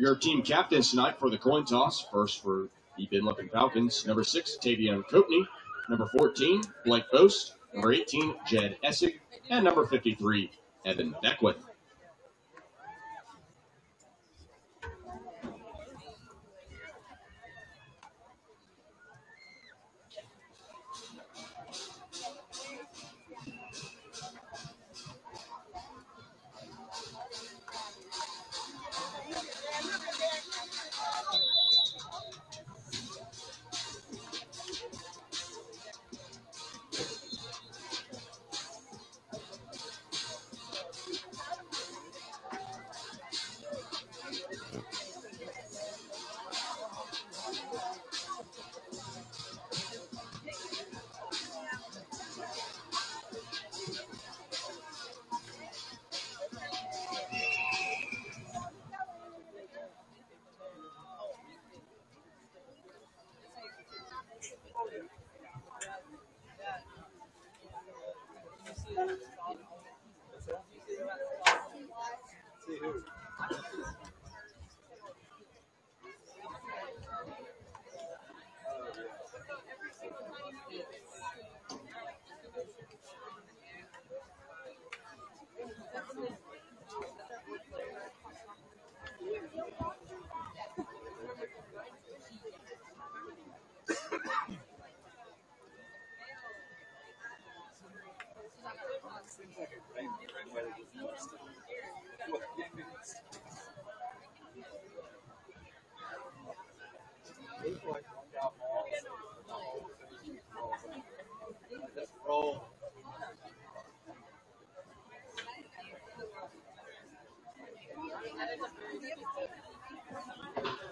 Your team captains tonight for the coin toss. First for the Bin Falcons, number six, Tavian Coatney. Number 14, Blake Boast. Number 18, Jed Essig. And number 53, Evan Beckwith.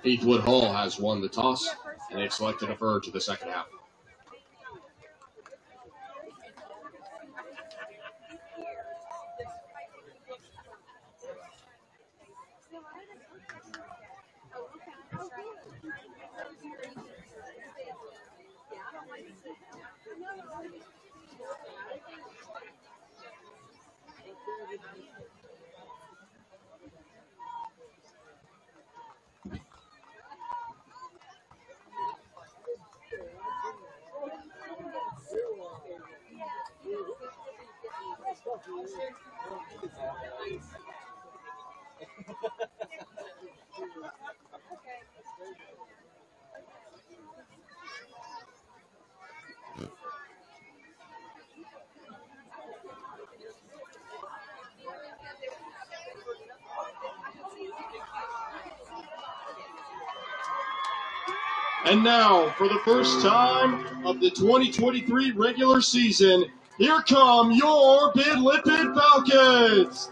Heathwood Hall has won the toss, and they've selected a defer to the second half. And now, for the first time of the 2023 regular season, here come your Ben Lippen Falcons.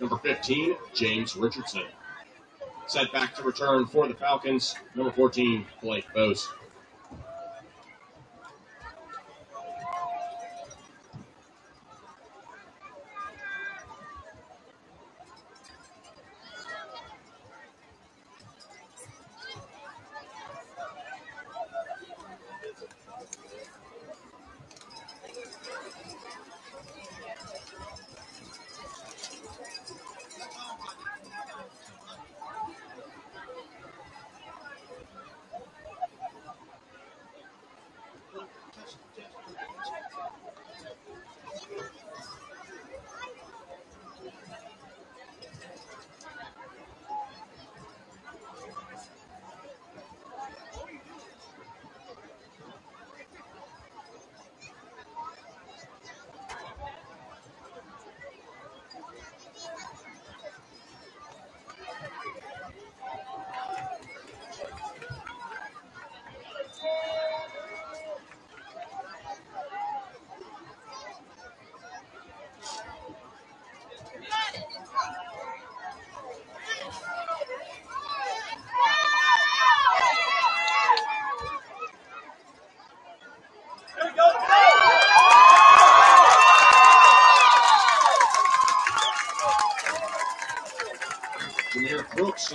Number 15, James Richardson. Set back to return for the Falcons, number 14, Blake Bose.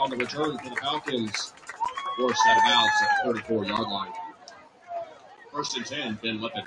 on the return for the Falcons. Forced out of bounds at the 34 yard line. First and 10, Ben Lippen.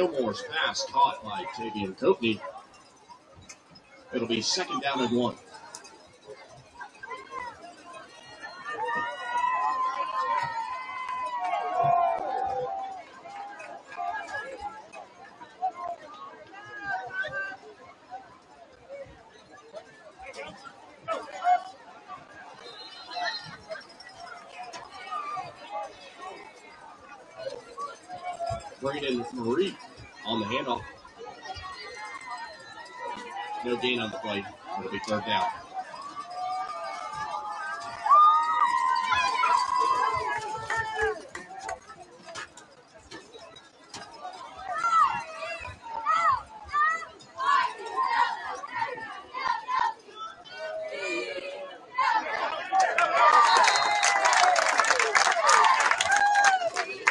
Gilmore's pass caught by Tavian Coatney. It'll be second down and one. Braden Marie on the handoff. No gain on the play. It'll be third down.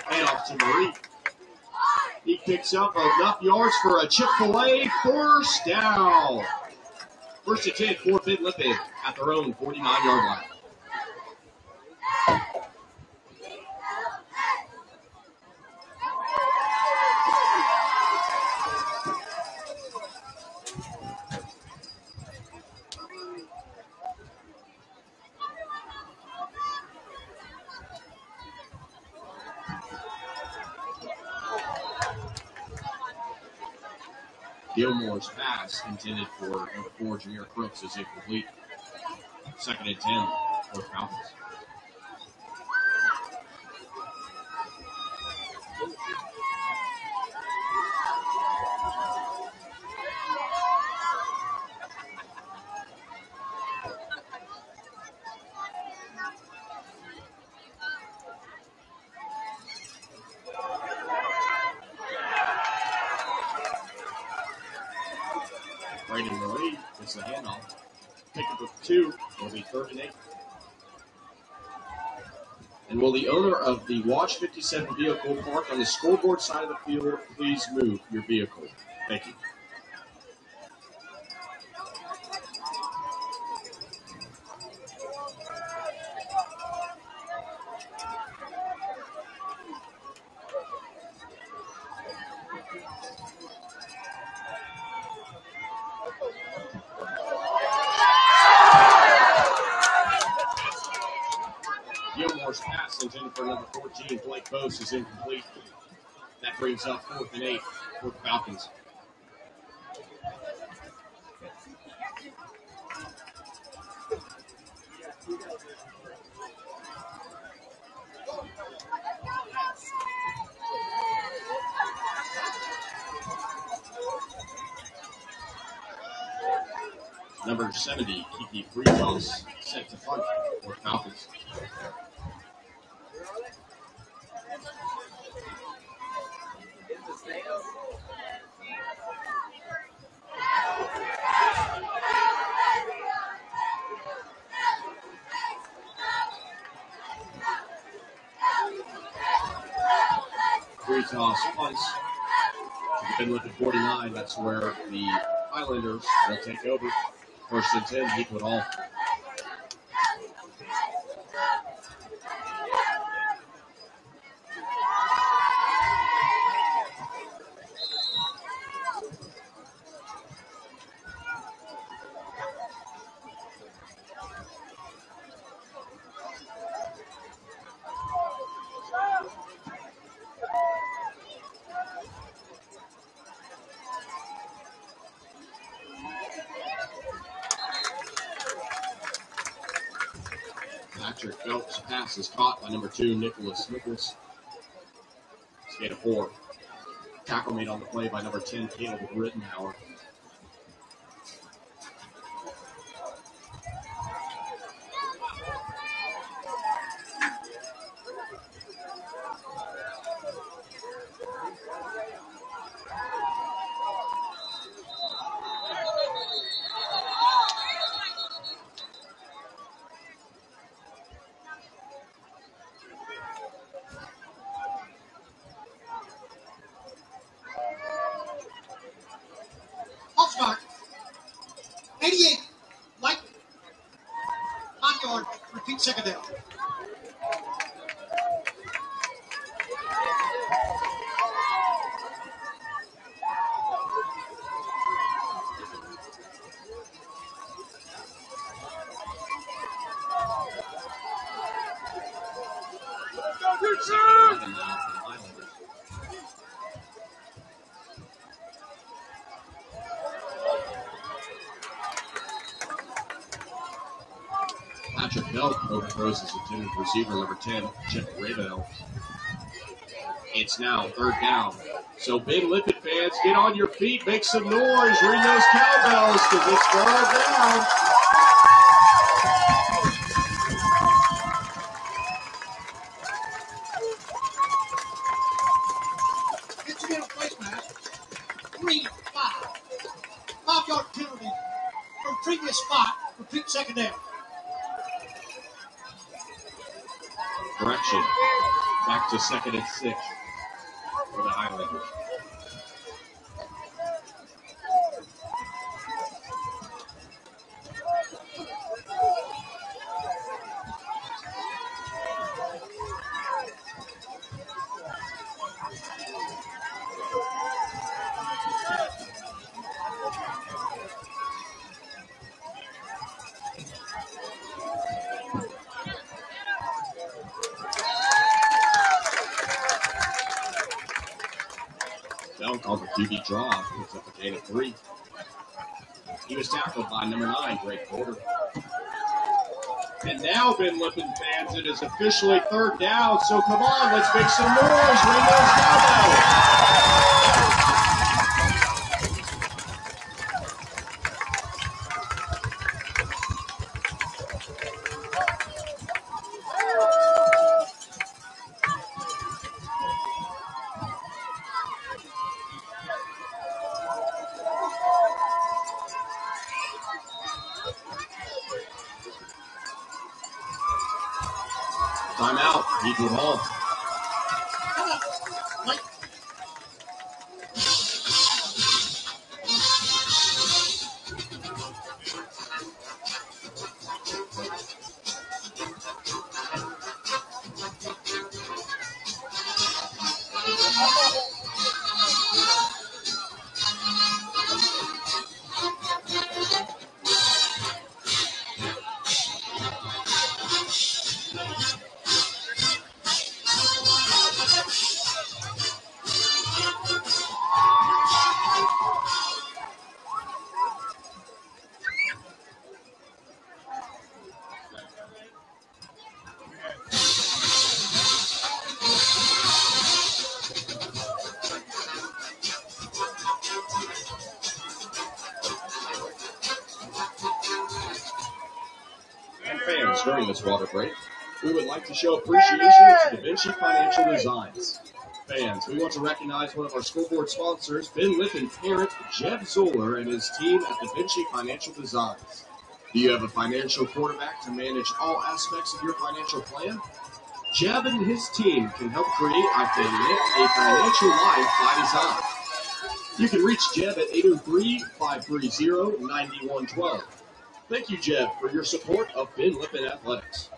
Handoff to Marie. He picks up enough yards Chick-fil-A first down. First and 10 for Ben Lippen at their own 49 yard line. Gilmore's pass intended for number four, Jameer Crooks, is incomplete. Second and 10 for Falcons. Brandon Marie gets the handoff. Pick up with two. It'll be third and eight. And will the owner of the Watch 57 vehicle parked on the scoreboard side of the field please move your vehicle? Thank you. Is incomplete. That brings up fourth and eight for the Falcons. 10, equal all. Patrick Phelps' pass is caught by number two, Nicholas Nicholas. Skate of four. Tackle made on the play by number 10, Caleb Rittenhauer. Hot start. 88. Light. Hot yard. Repeat second down. Seven now for the Highlanders. Patrick His intended receiver, number 10, Chip Ravenel. It's now third down. So, Ben Lippen fans, get on your feet, make some noise, ring those cowbells, because it's third down. Correction. Back to second and six for the Highlanders. Gain of three. He was tackled by number nine, Drake Porter. And now, Ben Lippen fans, it is officially third down. So come on, let's make some noise. Ring those show appreciation to Da Vinci Financial Designs. Fans, we want to recognize one of our school board sponsors, Ben Lippen parent Jeb Zoller and his team at Da Vinci Financial Designs. Do you have a financial quarterback to manage all aspects of your financial plan? Jeb and his team can help create a financial life by design. You can reach Jeb at 803-530-9112. Thank you, Jeb, for your support of Ben Lippen Athletics.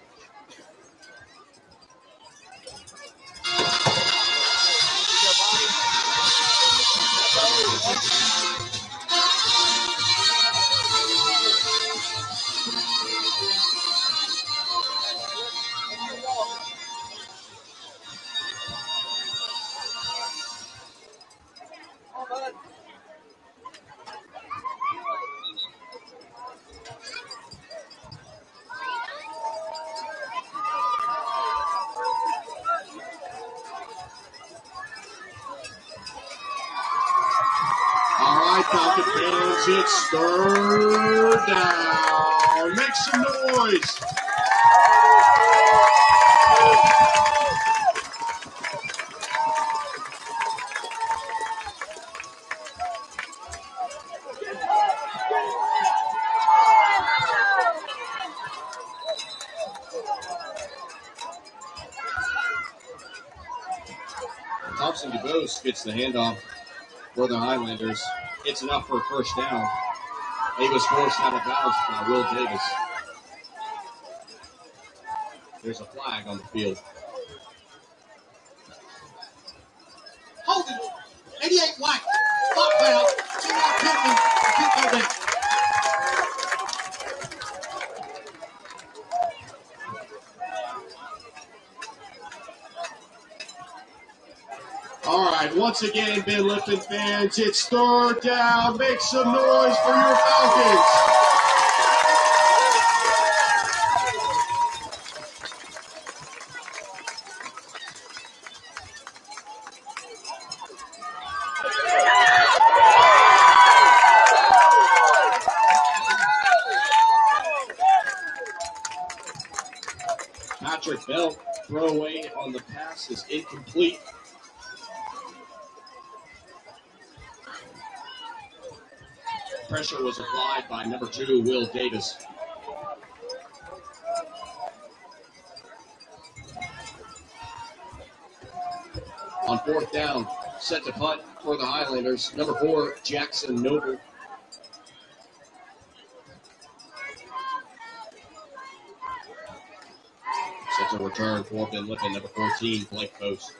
Gets the handoff for the Highlanders. It's enough for a first down. He was forced out of bounds by Will Davis. There's a flag on the field. Holding. 88 white. Spot foul. Two-yard penalty. Keep that back. All right, once again, Ben Lippen fans, it's third down. Make some noise for your Falcons. Patrick Bell throwaway on the pass is incomplete. Two, Will Davis. On fourth down, set to punt for the Highlanders, number four, Jackson Noble. Set to return for Ben Lippen, number 14, Blake Post.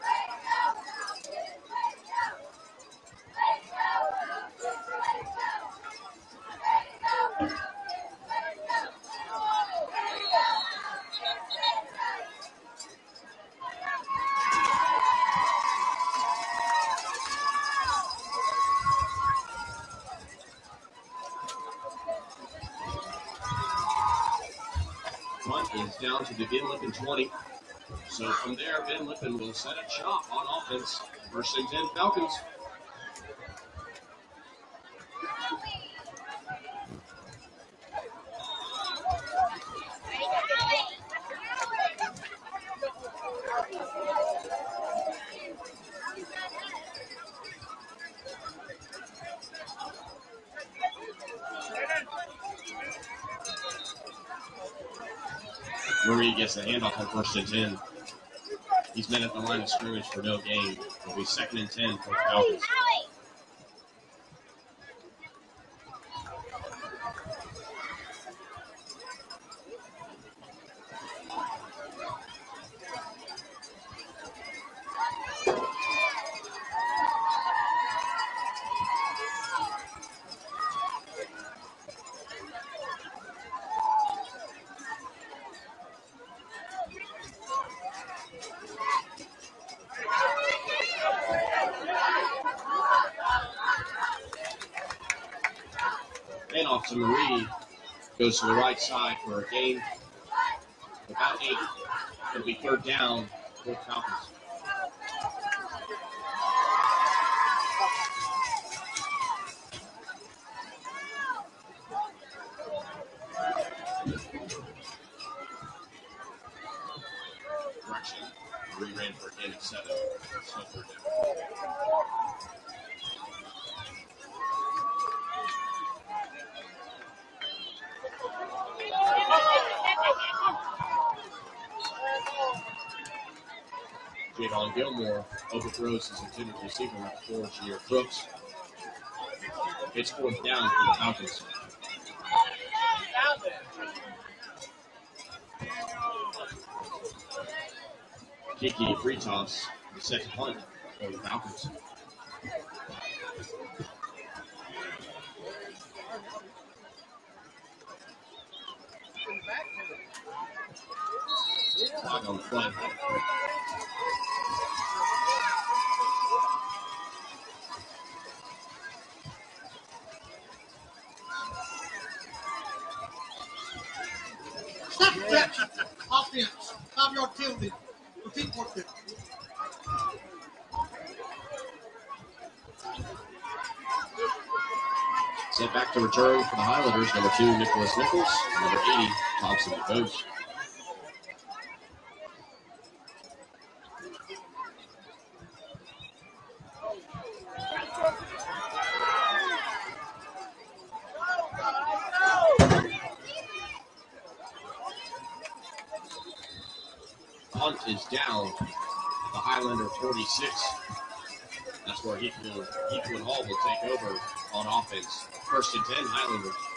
20. So from there, Ben Lippen will set a shop on offense. First and 10 Falcons. Murray gets the handoff on first and 10. He's been at the line of scrimmage for no gain. It'll be second and 10 for the Falcons. Handoff to Marie. Goes to the right side for a gain. About eight. It'll be third down for Falcons. Re-ran for a gain of seven. So third down. Jadon Overthrows his intended receiver for Jair Brooks. It's fourth down for the Falcons. Kiki free toss, the second punt for the Falcons. Flag on the play. Snap catch. Offense. Five yard penalty. Repeat work. Set back to return number two, Nicholas Nichols, number 80, Thompson DeBose. Hunt is down. The Highlander 46. That's where Heathwood, uh, Heathwood Hall will take over on offense. First and 10, Highlanders.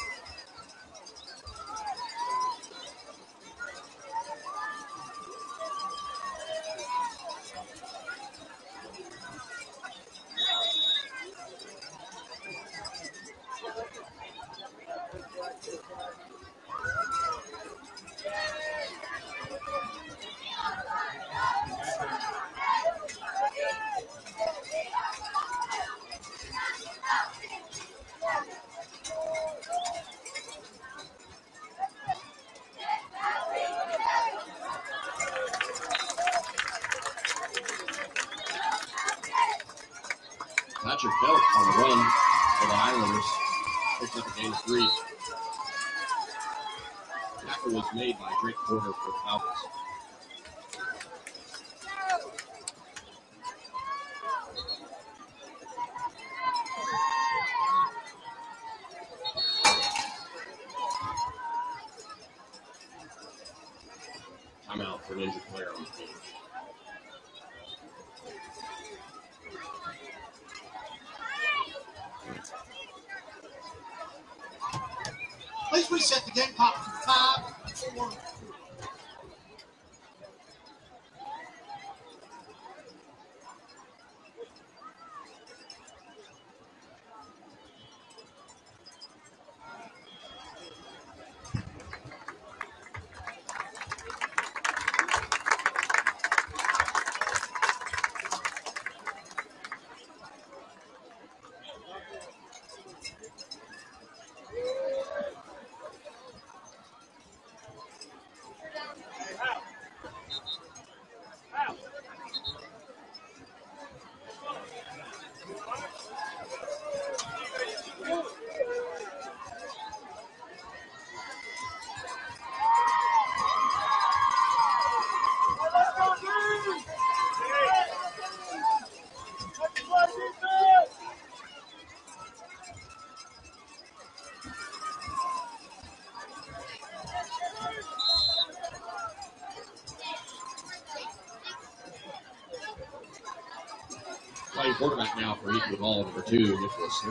Playing quarterback now for Heathwood Hall, number two, Nicholas.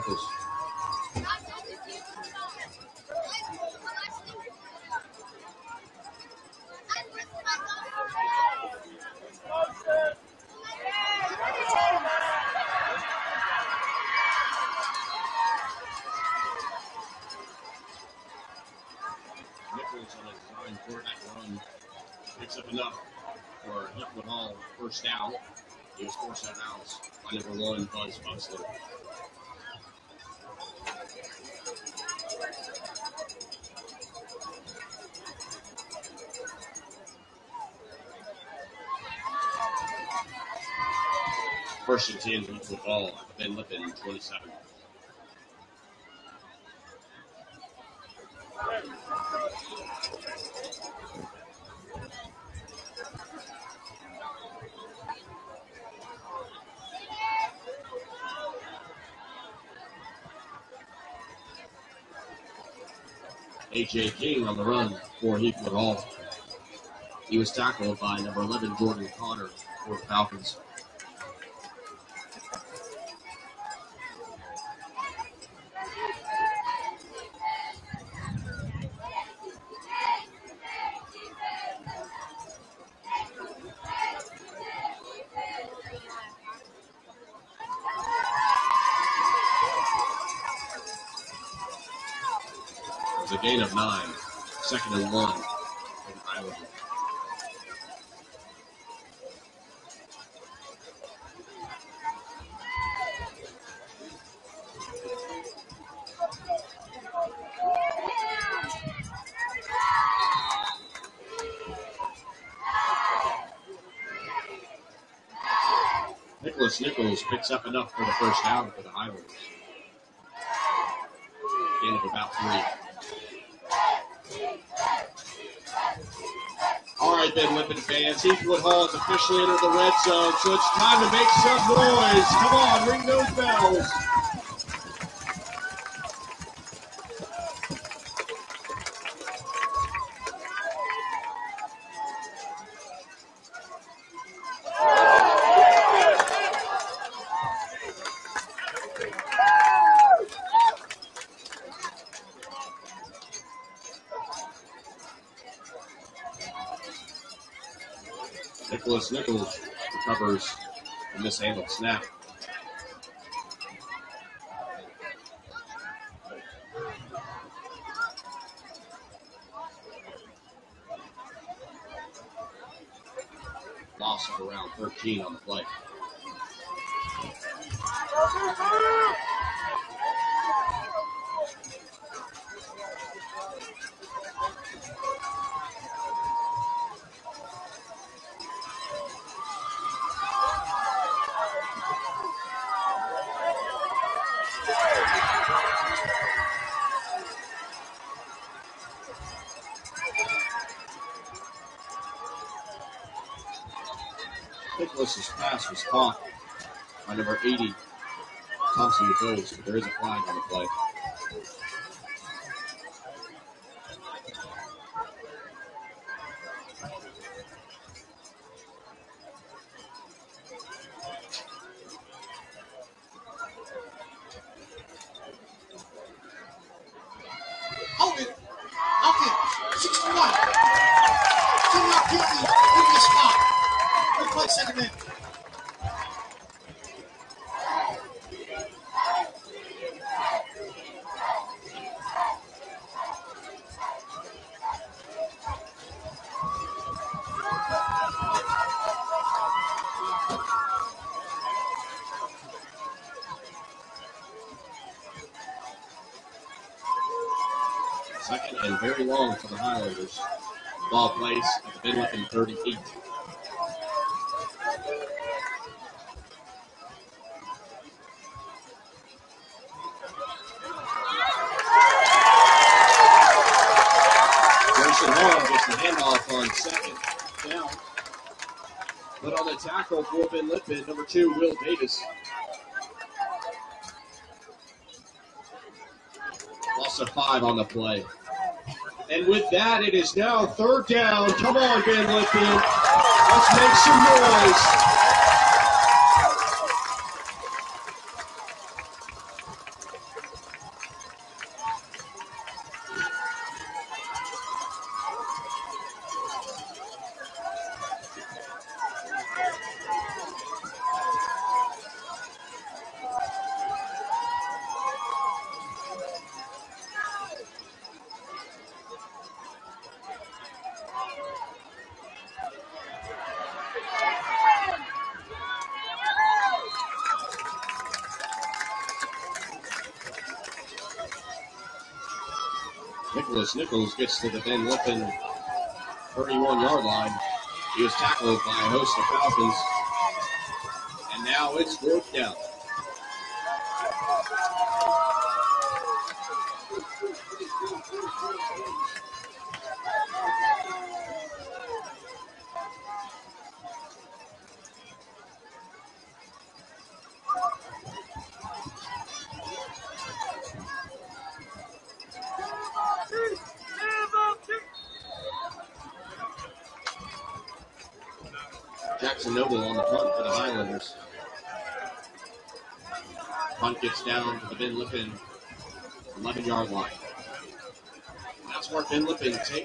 Nichols on a design quarterback run picks up enough for Heathwood Hall first down. He was forced out of bounds by First and 10, Heathwood Hall, Ben Lippen, 27. A.J. King on the run for Heathwood Hall. He was tackled by number 11, Jordan Connor for the Falcons. Nicholas picks up enough for the first down for the Highlanders. Gain of about three. All right, Ben Lippen fans. Heathwood Hall has officially entered the red zone, so it's time to make some noise. Come on, ring those bells. Nicholas Nichols recovers a mishandled snap. Loss of around 13 on the play. But there is a flag on the play. The handoff on second down. But on the tackle for Ben Lippen, number two, Will Davis. Loss of five on the play. And with that, it is now third down. Come on, Ben Lippen. Let's make some noise. Nichols gets to the Ben Lippen 31 yard line. He was tackled by a host of Falcons. And now it's fourth down.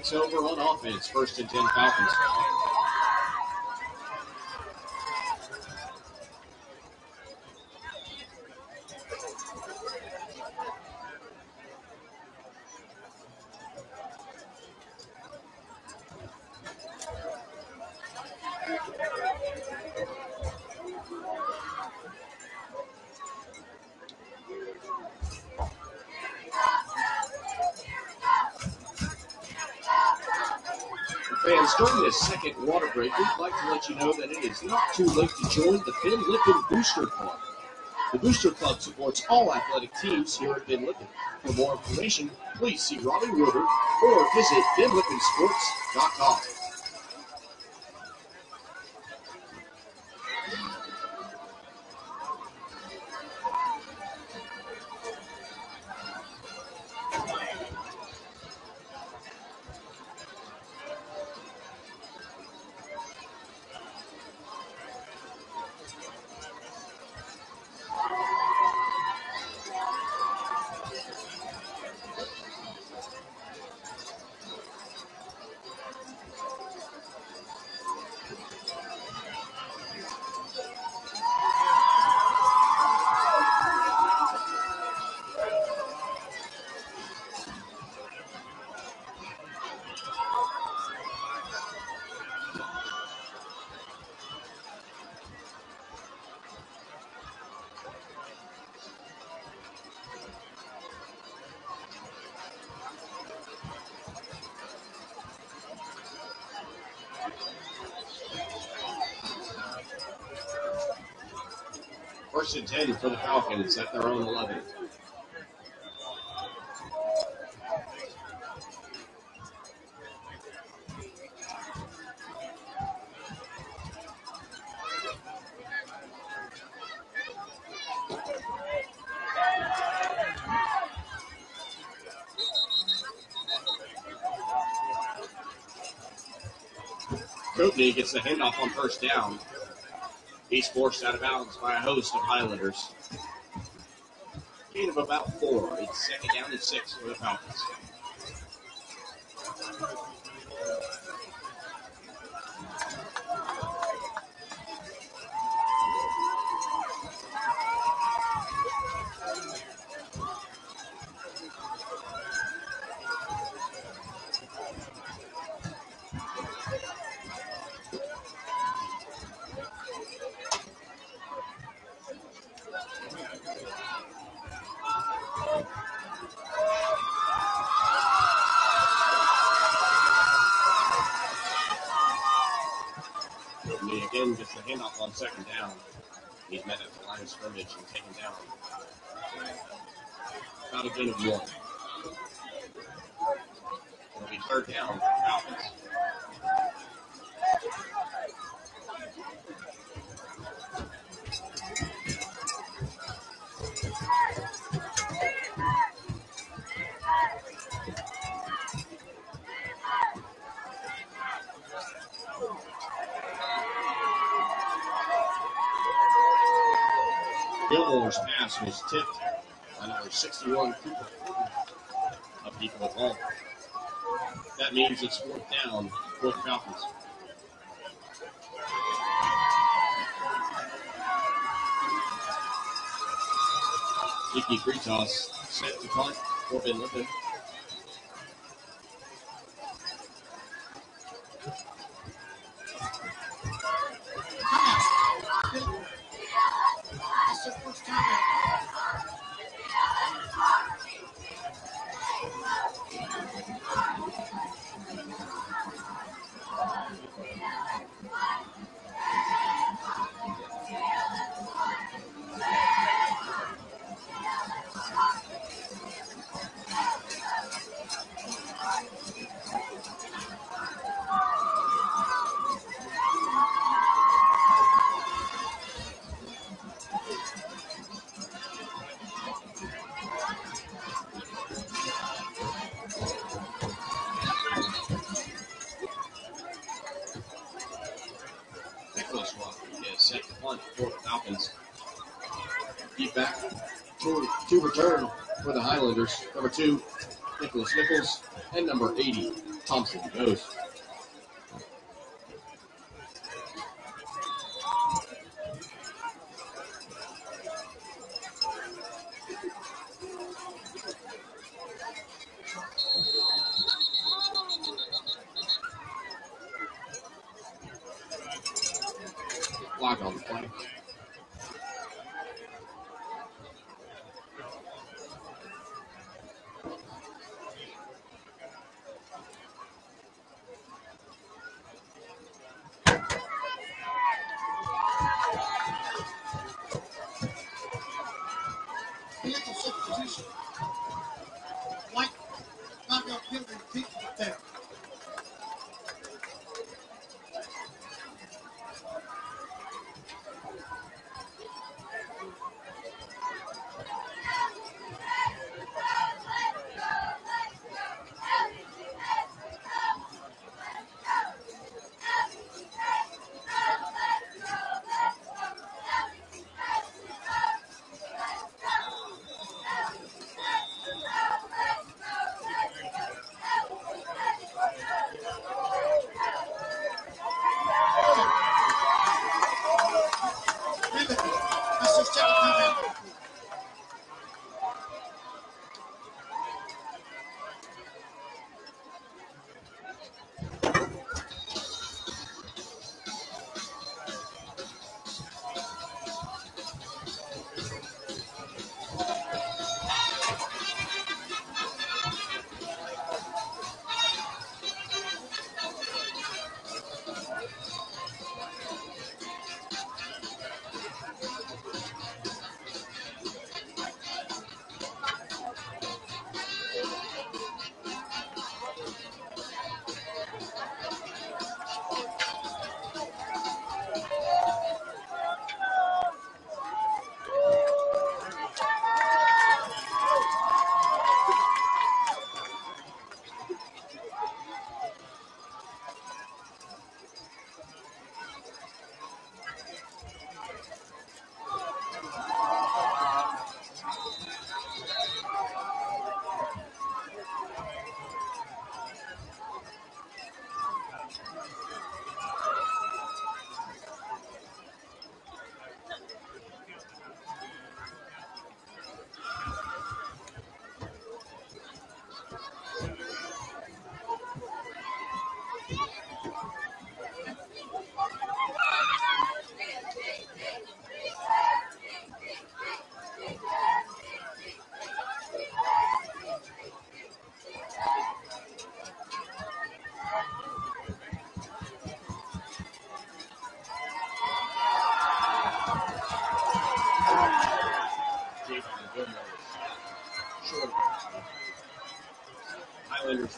Takes over on offense. First and 10 Falcons. Fans, during this second water break, we'd like to let you know that it is not too late to join the Ben Lippen Booster Club. The Booster Club supports all athletic teams here at Ben Lippen. For more information, please see Robin Wilbur or visit benlippensports.com. 10 for the Falcons at their own 11. Coatney gets the handoff on first down. He's forced out of bounds by a host of Highlanders. Gain of about four. It's second down and six for the Falcons. Gain of one. It'll be third down. Pass was tipped number 61 Cooper of people at home. That means it's fourth down for the Falcons. Nicky Fritas set to punt for Ben Lippen. Two, Nicholas Nichols, and number 80, Thompson goes.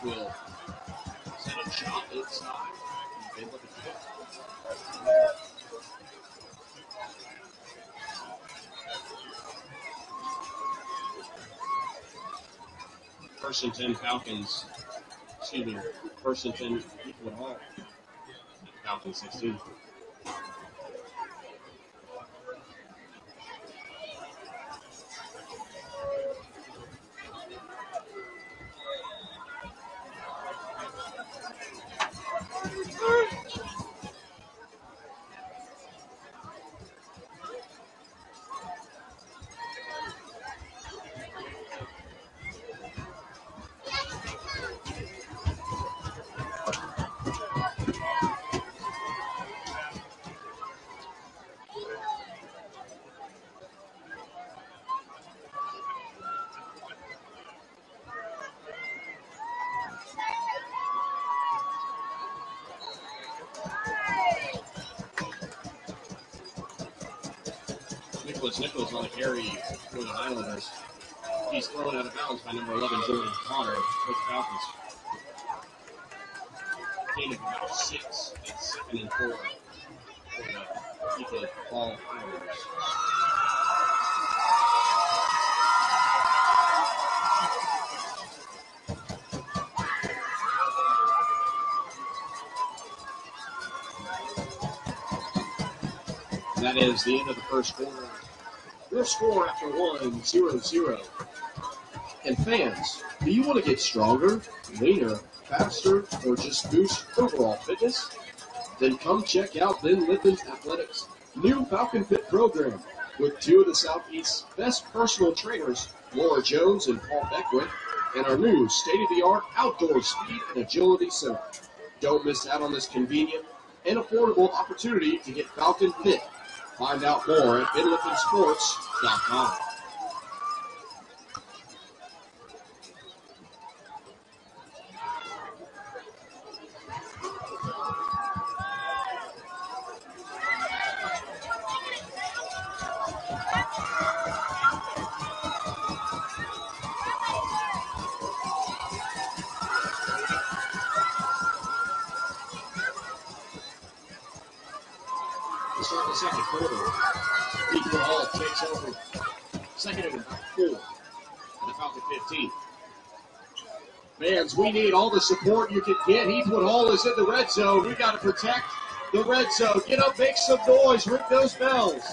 Will set inside. They look at the First and 10 Falcons, excuse me, first and 10 Heathwood Hall. Falcons 16. Nicholas Nichols on the carry for the Highlanders. He's thrown out of bounds by number 11, Jordan Connor, for the Falcons. Gain of about six. It's second and four for the Heathwood Hall Highlanders. And that is the end of the first quarter. Score after one, zero, zero. And fans, do you want to get stronger, leaner, faster, or just boost overall fitness? Then come check out Ben Lippen's Athletics new Falcon Fit program with two of the Southeast's best personal trainers, Laura Jones and Paul Beckwith, and our new state-of-the-art outdoor speed and agility center. Don't miss out on this convenient and affordable opportunity to get Falcon Fit. Find out more at BenLippenSports.com. the support you can get. Heathwood Hall is in the red zone. We got to protect the red zone. Get up, make some noise, ring those bells.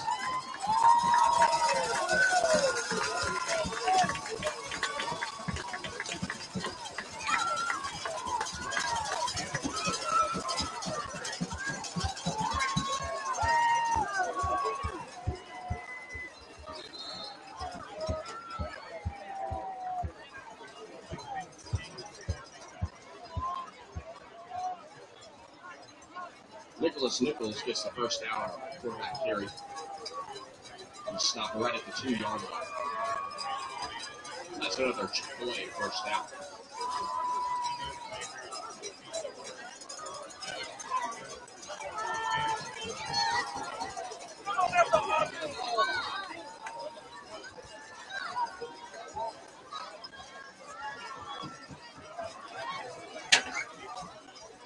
Nichols gets the first down that carry. He stopped right at the two yard line. That's another Chick-fil-A first down.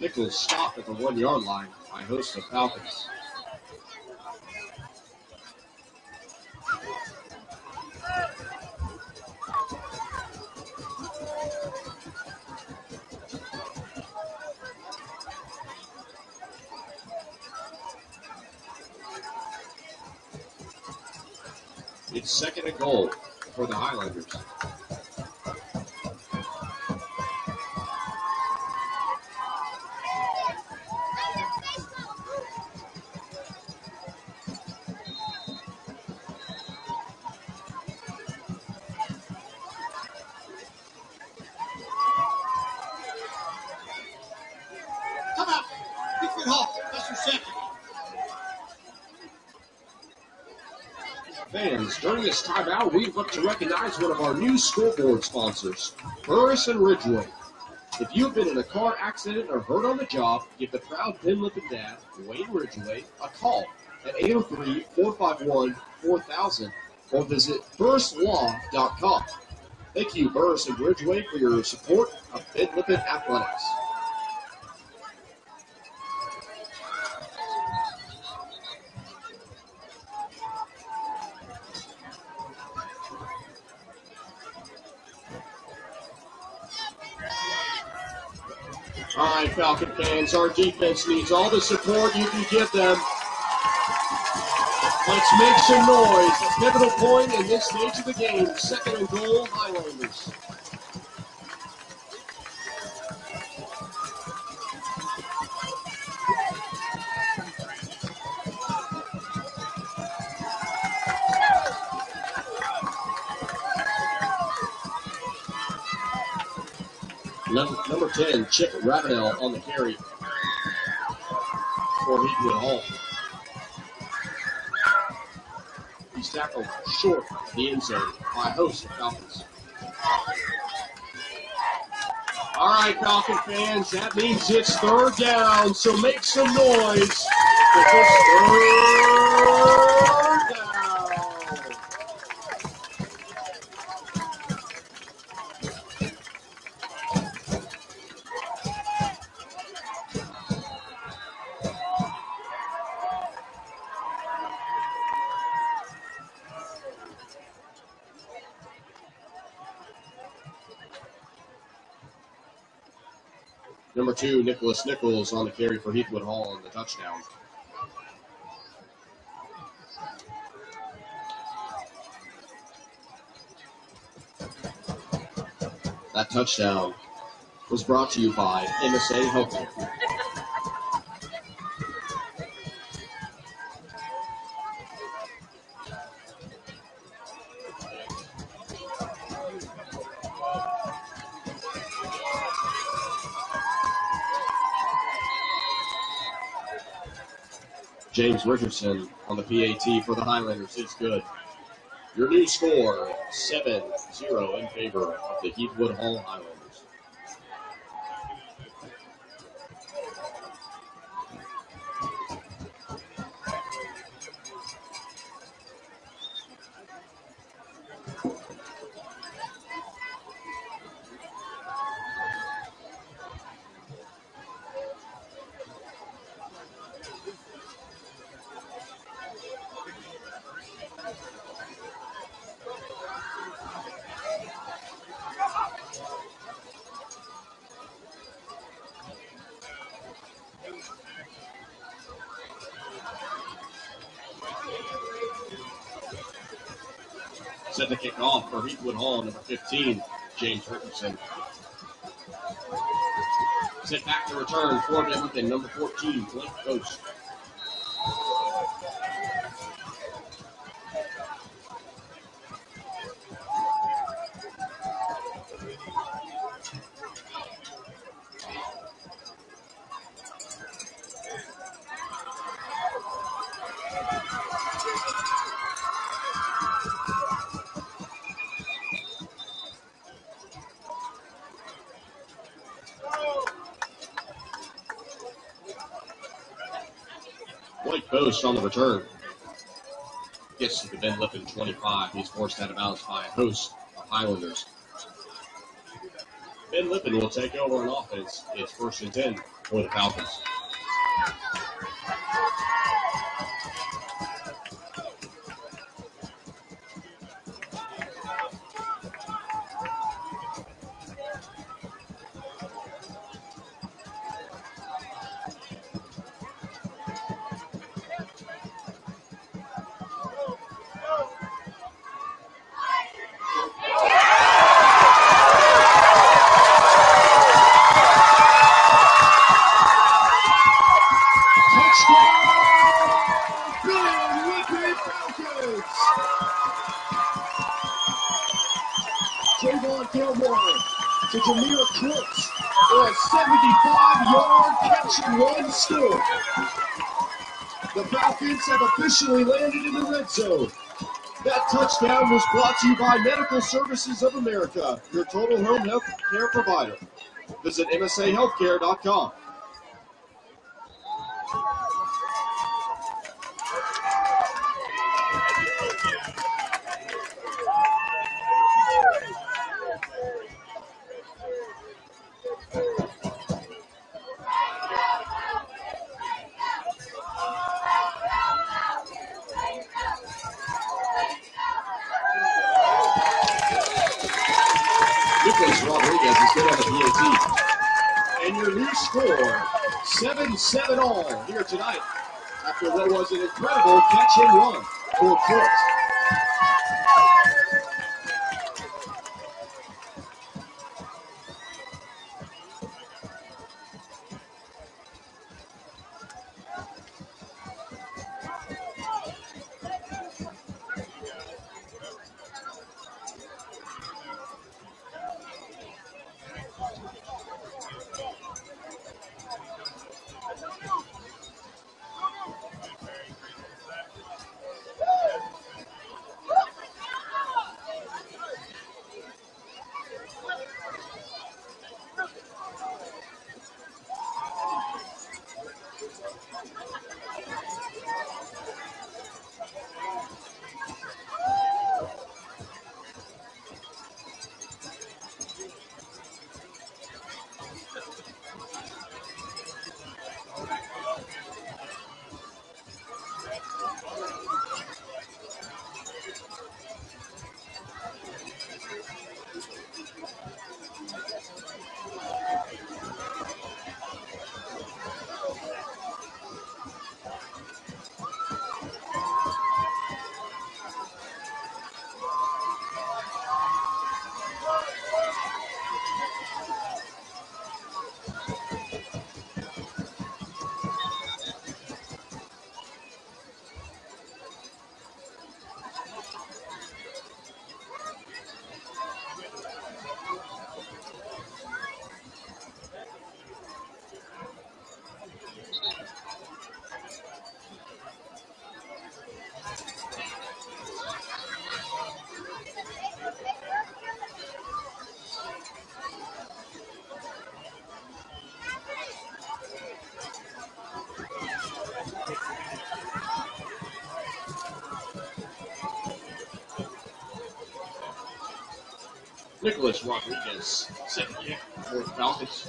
Nichols stopped at the one yard line Falcons. It's second and goal for the Highlanders. During this timeout, we'd like to recognize one of our new scoreboard sponsors, Burris and Ridgeway. If you've been in a car accident or hurt on the job, give the proud Ben Lip Dad, Wayne Ridgeway, a call at 803-451-4000 or visit burrislaw.com. Thank you, Burris and Ridgeway, for your support of Ben Lippen Athletics. Falcon fans, our defense needs all the support you can give them. Let's make some noise. A pivotal point in this stage of the game. Second and goal, Highlanders. Chip Ravenel on the carry for Heathwood Hall. He's tackled short of the end zone by host of Falcons. All right, Falcon fans, that means it's third down, so make some noise. third Nicholas Nichols on the carry for Heathwood Hall on the touchdown. That touchdown was brought to you by MSA Healthcare. James Richardson on the PAT for the Highlanders is good. Your new score 7 0 in favor of the Heathwood Hall Highlanders. Heathwood Hall, number 15, James Richardson. Set back to return for Edmonton, number 14, Blake Coast. Blake Coast on the return. Gets to the Ben Lippen 25. He's forced out of bounds by a host of Highlanders. Ben Lippen will take over on offense. It's first and 10 for the Falcons. Landed in the red zone. That touchdown was brought to you by Medical Services of America, your total home health care provider. Visit MSAHealthcare.com. And your new score, 7-7 all here tonight. After what was an incredible catch and run for Crooks. Nicholas Rodriguez, second for the Falcons.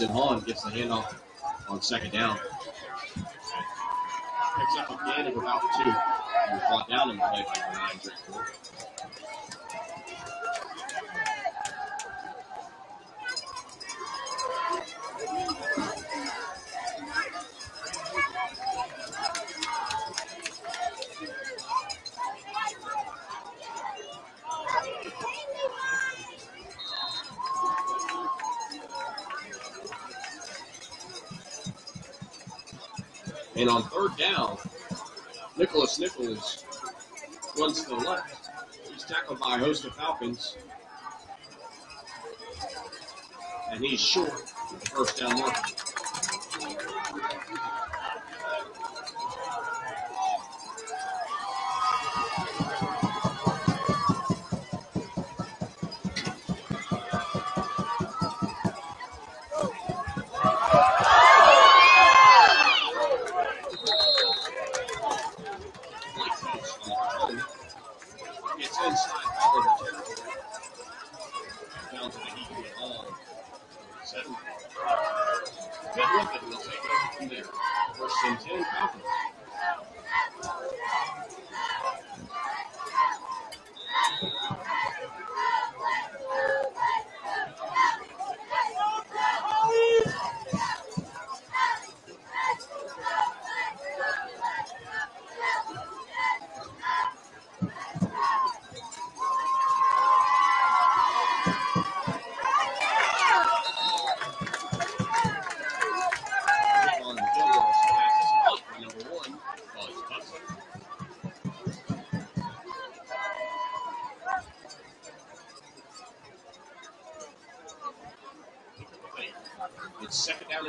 And it and gets the handoff on second down. Picks up a again of about two. And down in the play by the nine is runs to the left. He's tackled by a host of Falcons. And he's short.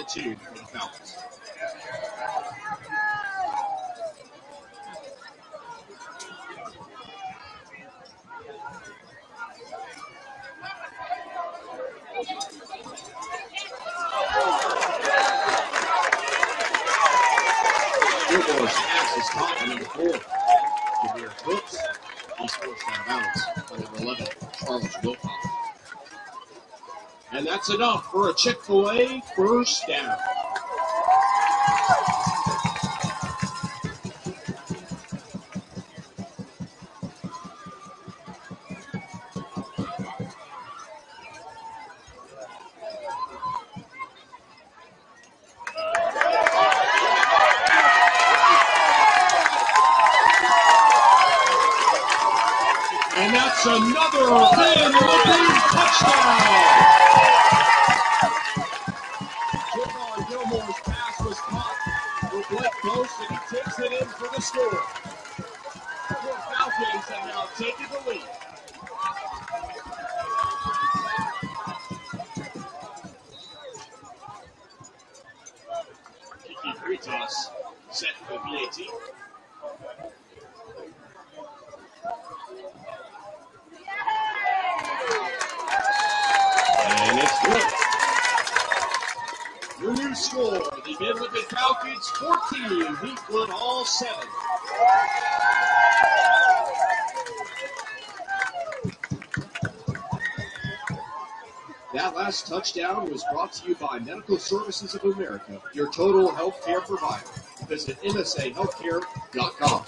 too Enough for a Chick fil A first down. To you by Medical Services of America, your total health care provider. Visit msahealthcare.com.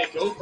take over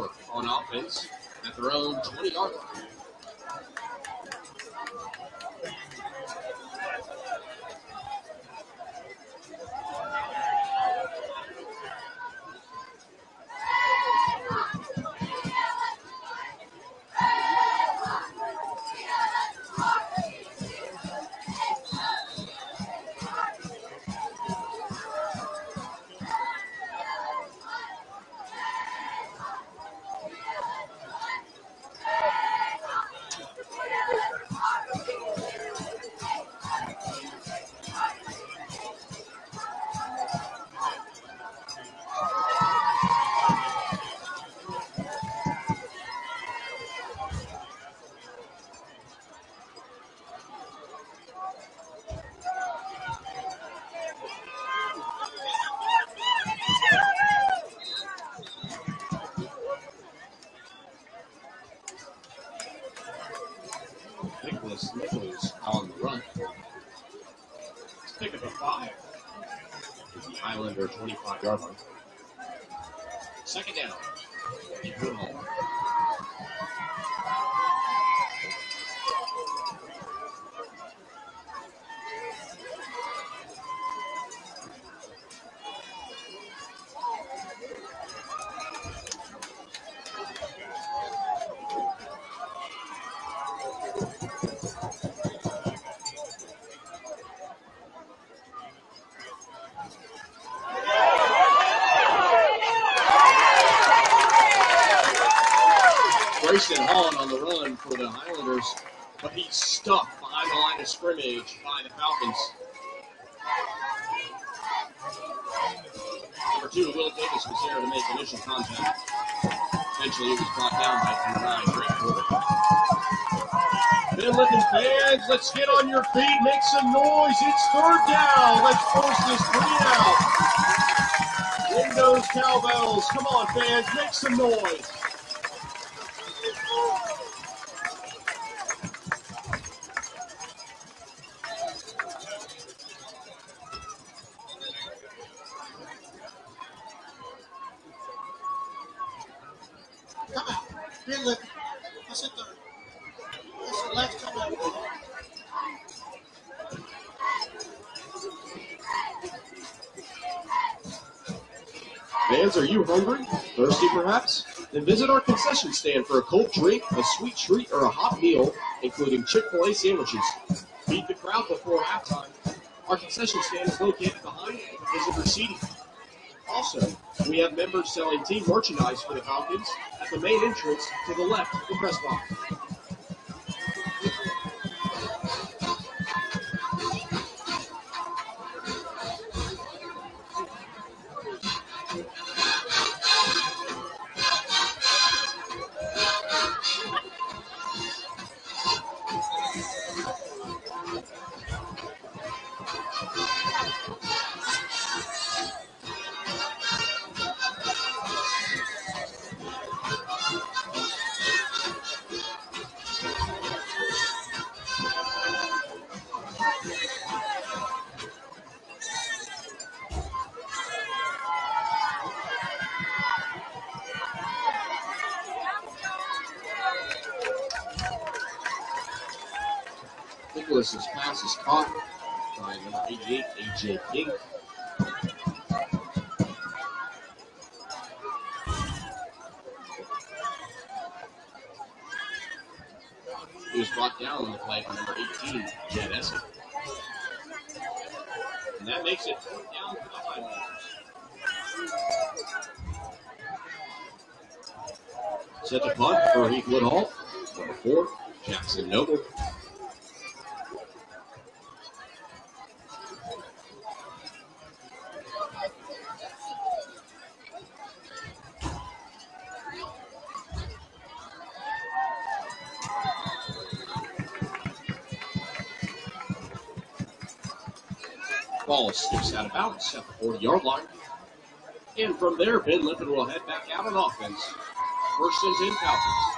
Highlander 25 This three out. Windows, cowbells. Come on, fans, make some noise. Visit our concession stand for a cold drink, a sweet treat, or a hot meal, including Chick fil A sandwiches. Beat the crowd before halftime. Our concession stand is located behind visitor seating. Also, we have members selling team merchandise for the Falcons at the main entrance to the left of the press box. 88, AJ He was brought down on the play by number 18, Jed Essig. And that makes it down for the Highlanders. Set the punt for Heathwood Hall. Number four, Jackson Noble. Ball sticks out of bounds at the 40 yard line. And from there, Ben Lippen will head back out on offense. First and 10 Falcons.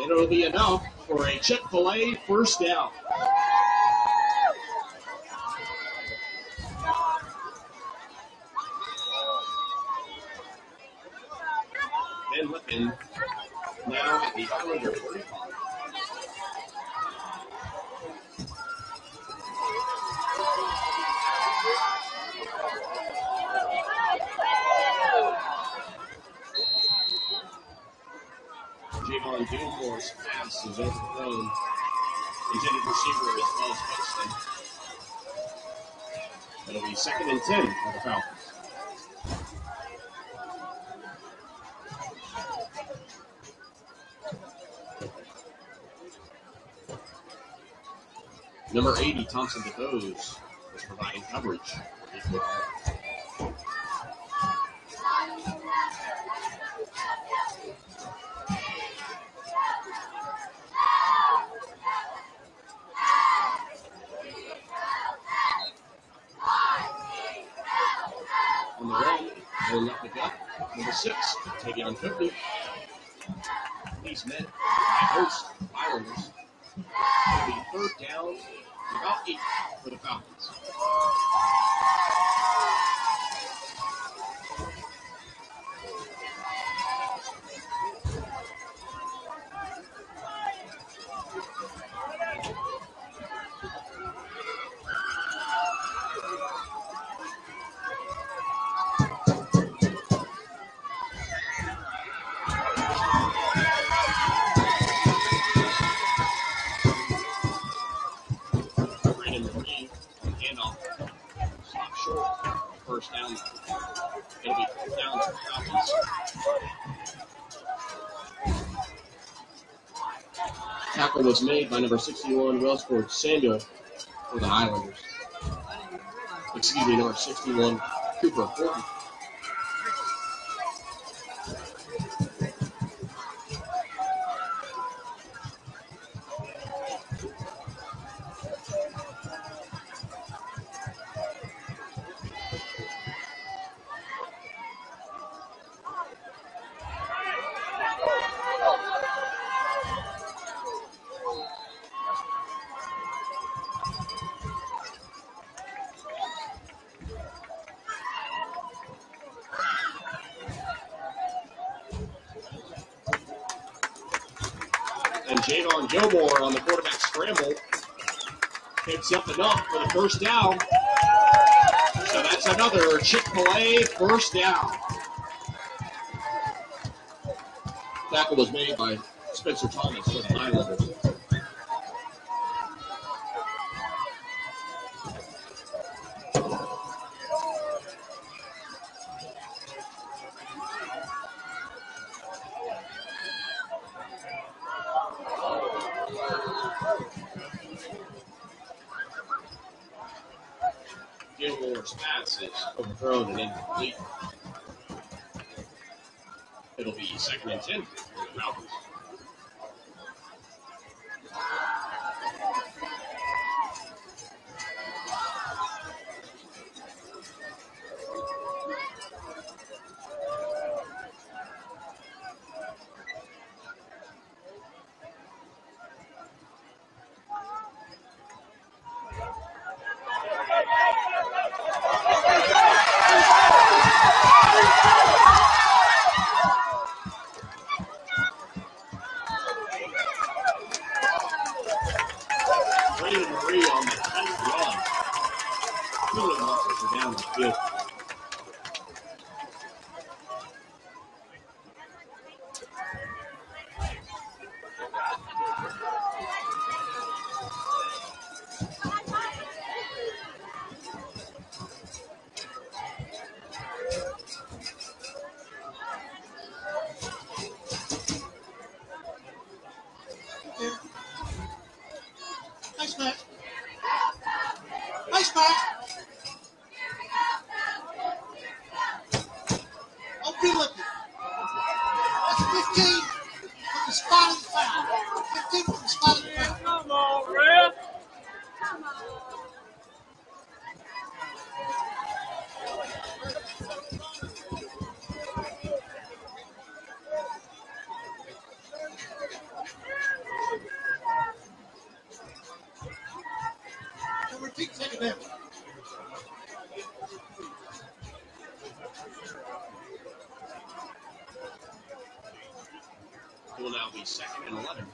And it'll be enough for a Chick fil A first down. Ben Lippen now at the Highlander 45. Javon Gilmore's pass is overthrown. Intended receiver is as Buxton. It'll be second and 10 for the Falcons. Number 80, Thompson DeBose, is providing coverage. On the pulling up the gut, number six, Tavion. He's met by host Highlanders. It'll be third down, about eight for the Falcons. was made by number 61, Wellsford Samuel for the Highlanders. Excuse me, number 61, Cooper Horton. dump for the first down. So that's another Chick fil A first down. Tackle was made by Spencer Thomas from Highlanders. second and 11.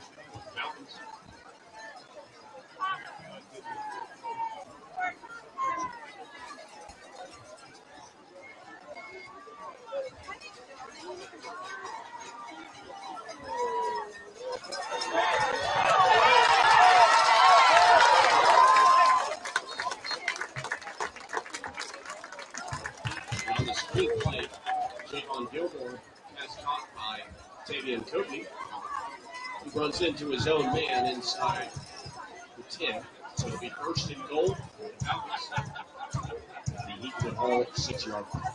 Dumps into his own man inside the 10. So it'll be first and goal. The Heat would haul six yard line.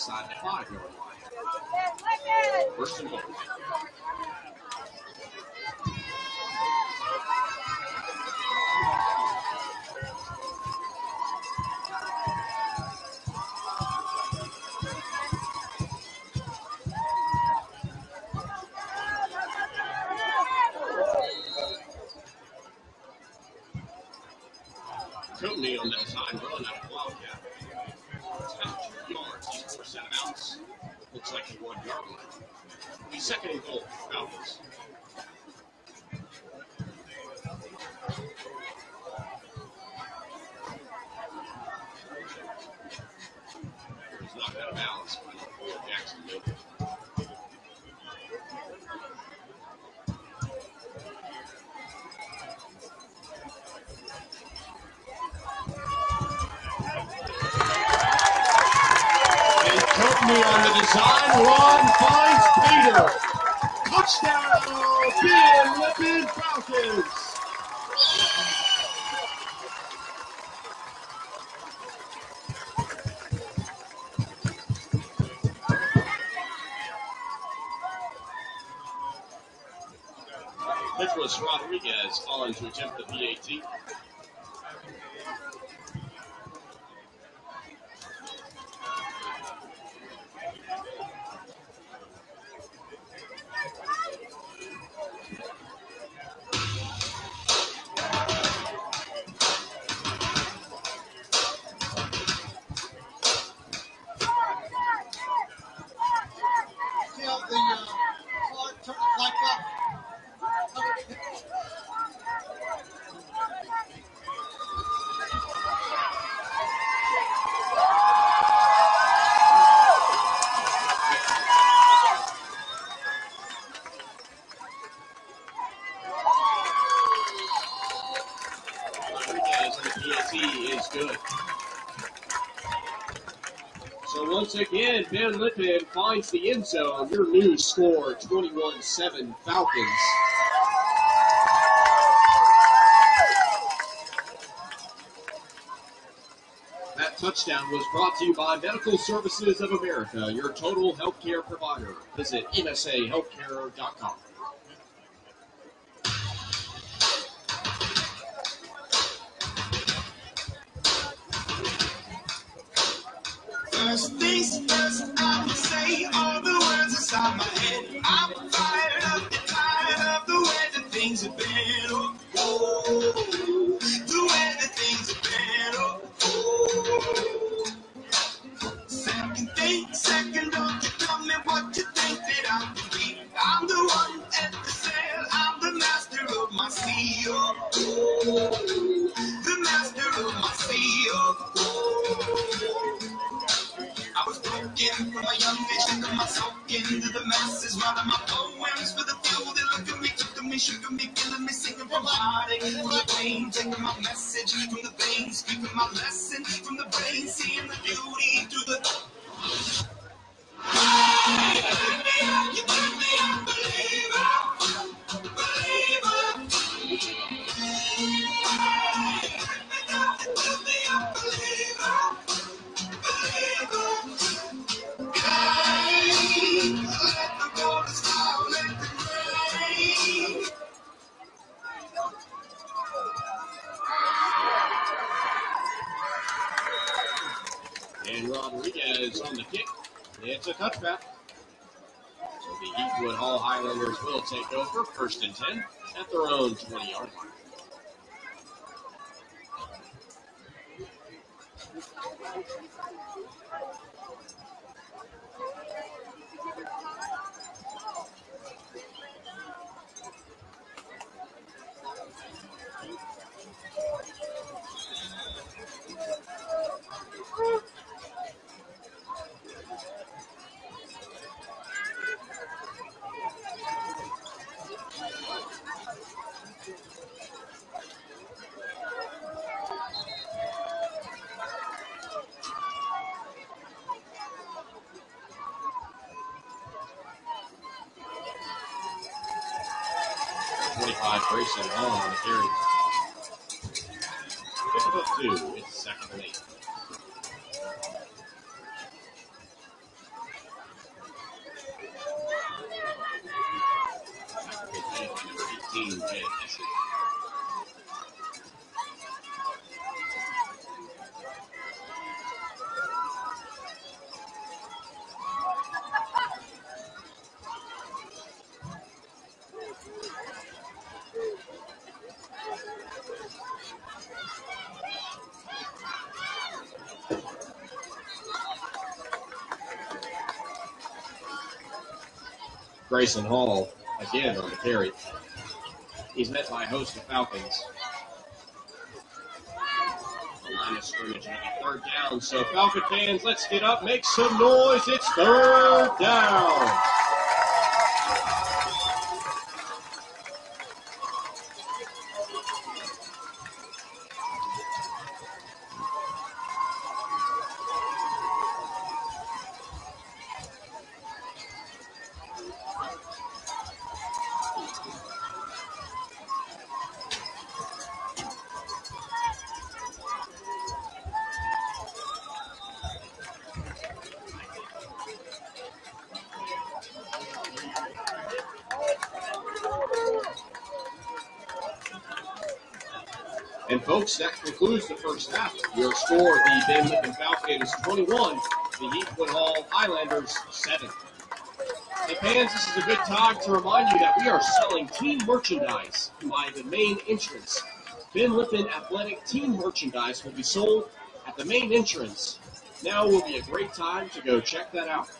Sunday. Carlos Rodriguez on to attempt the PAT. finds the end zone. Your new score 21 7 Falcons. That touchdown was brought to you by Medical Services of America, your total healthcare provider. Visit msahealthcare.com. for first and 10 at their own 20 yard line. Grayson Hall again on the carry. He's met by a host of Falcons. The line third down. So Falcon fans, let's get up, make some noise. It's third down. Folks, that concludes the first half. Your score, the Ben Lippen Falcons 21, the Heathwood Hall Highlanders 7. Hey fans, this is a good time to remind you that we are selling team merchandise by the main entrance. Ben Lippen Athletic team merchandise will be sold at the main entrance. Now will be a great time to go check that out.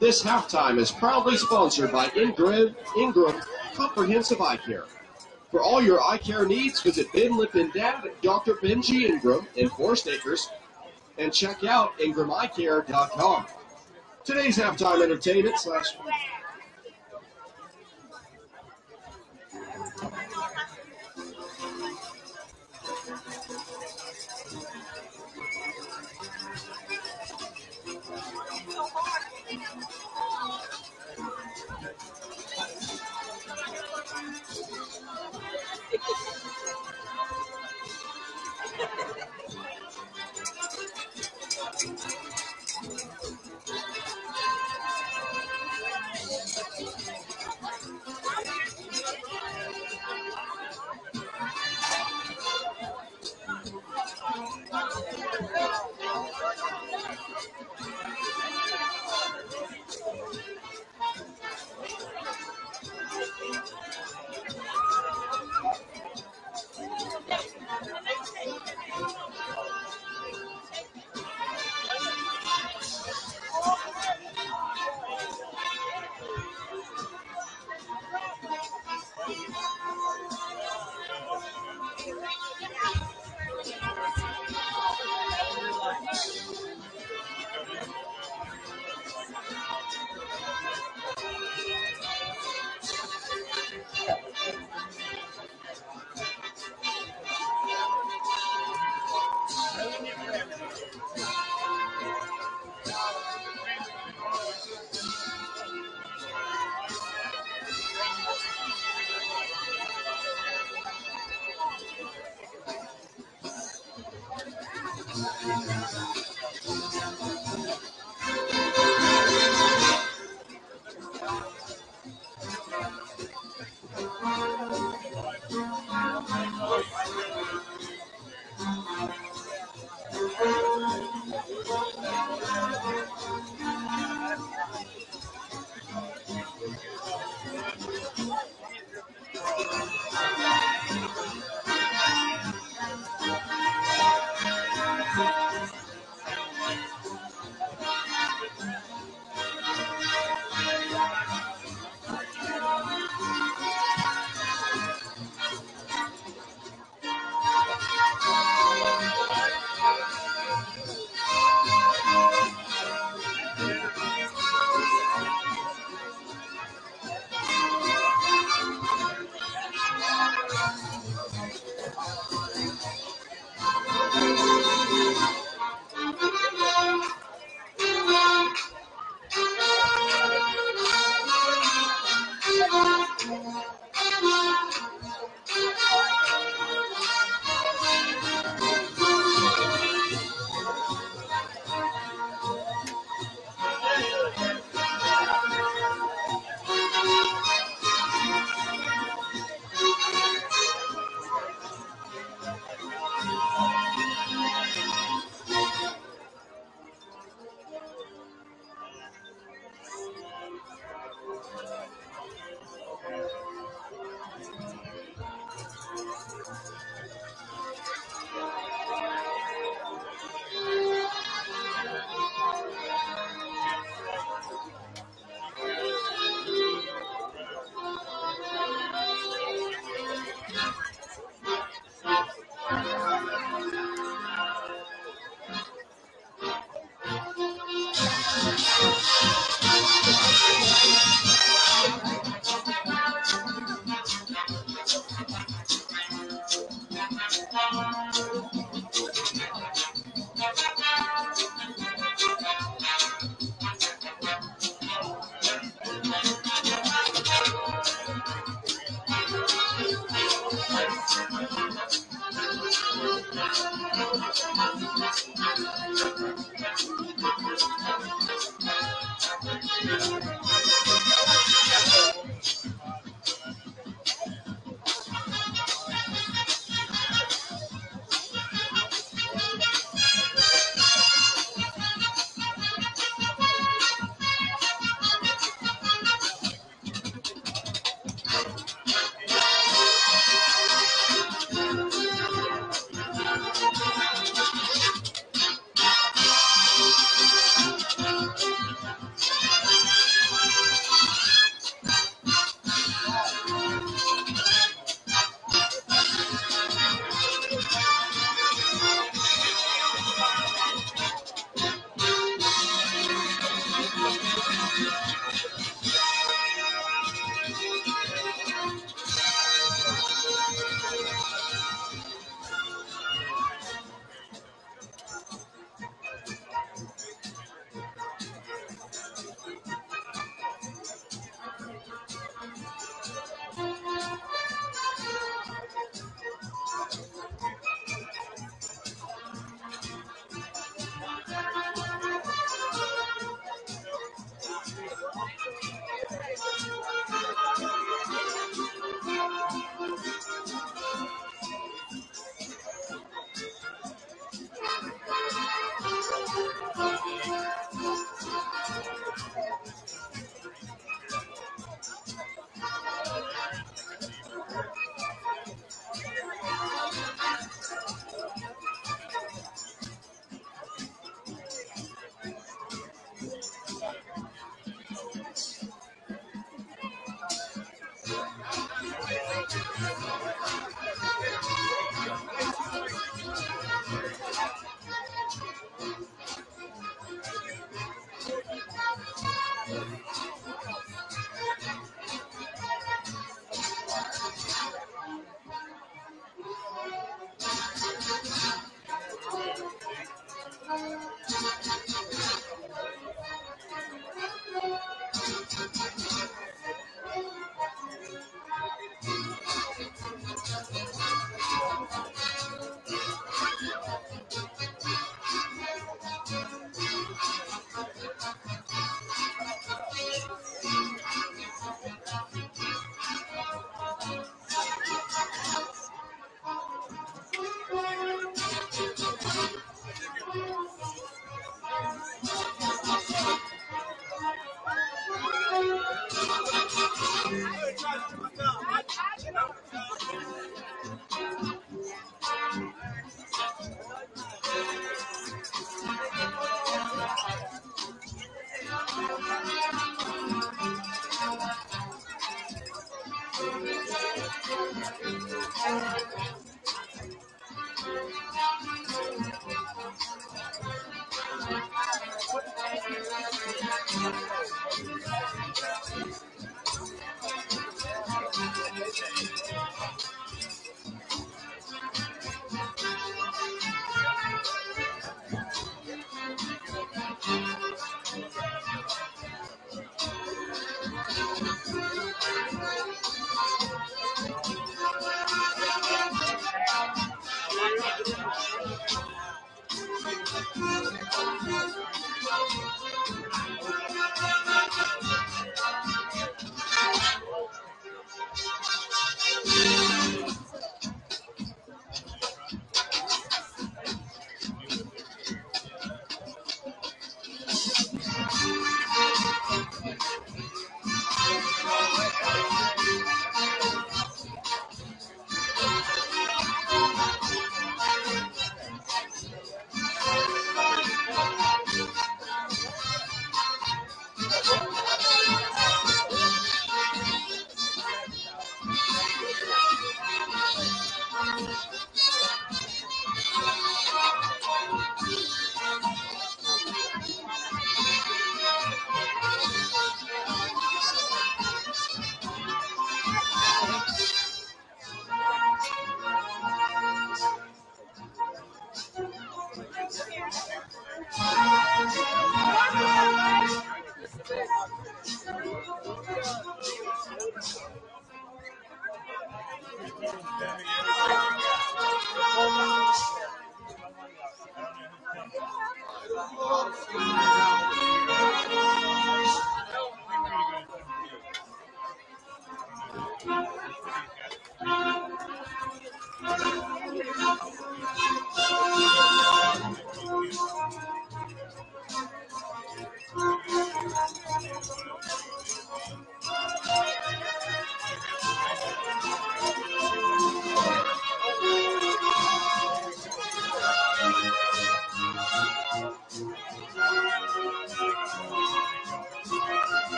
This halftime is proudly sponsored by Ingram, Ingram Comprehensive Eye Care. For all your eye care needs, visit Ben Lippen Dad, Dr. Benji Ingram in Forest Acres, and check out ingrameyecare.com. Today's halftime entertainment slash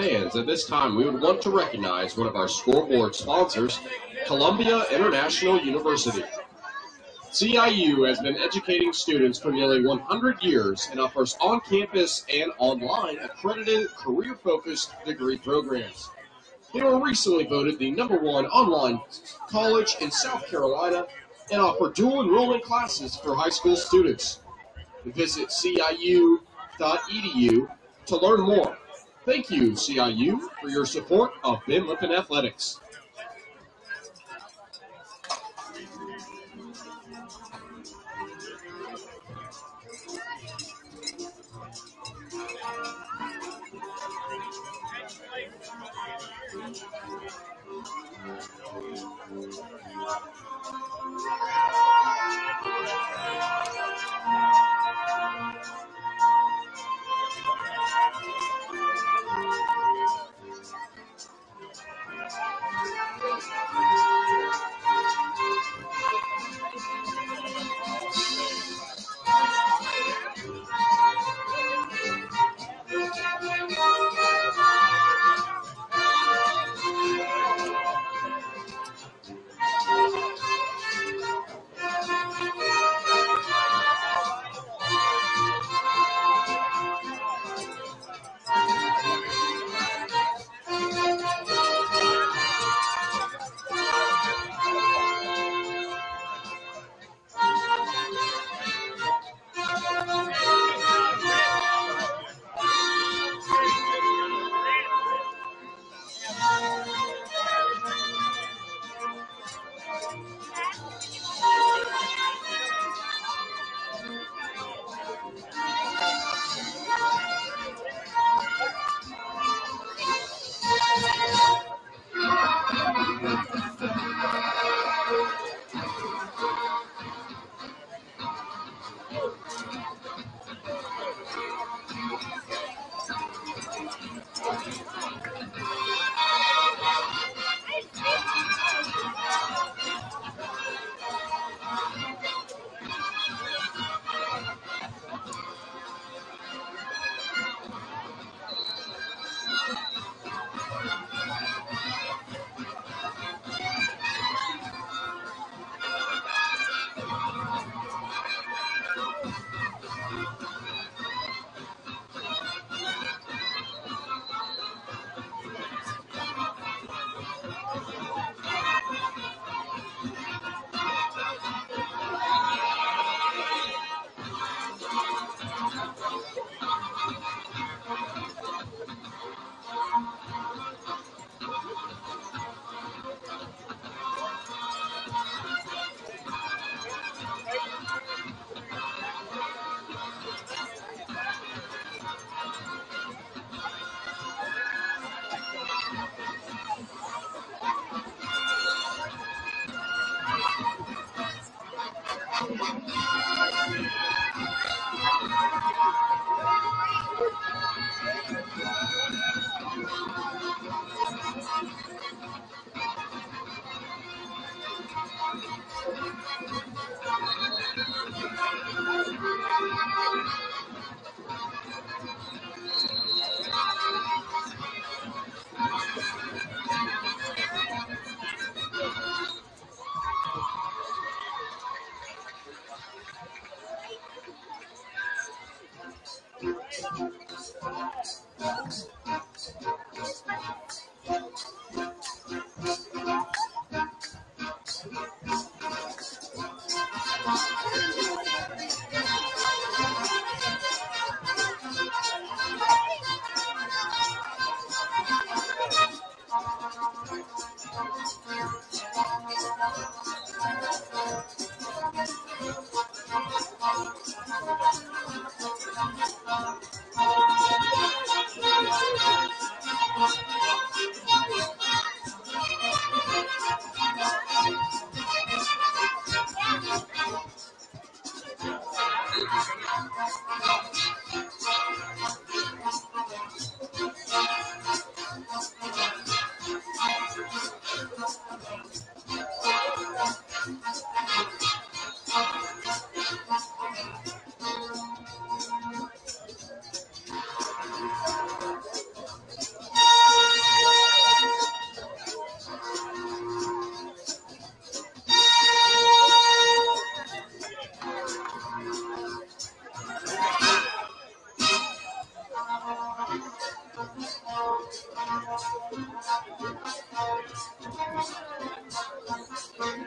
Fans, at this time, we would want to recognize one of our scoreboard sponsors, Columbia International University. CIU has been educating students for nearly 100 years and offers on campus and online accredited career focused degree programs. They were recently voted the number one online college in South Carolina and offer dual enrollment classes for high school students. Visit ciu.edu to learn more. Thank you, CIU, for your support of Ben Lippen Athletics.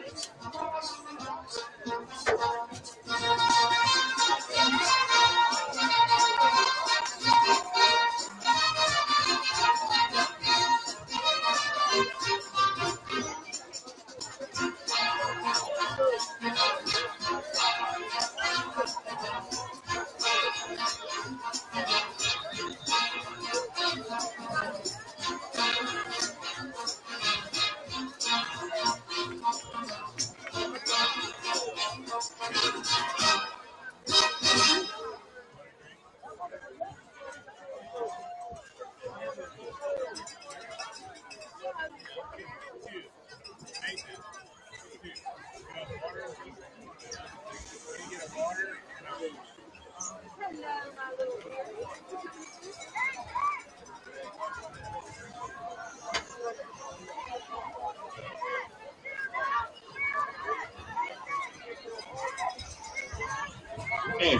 And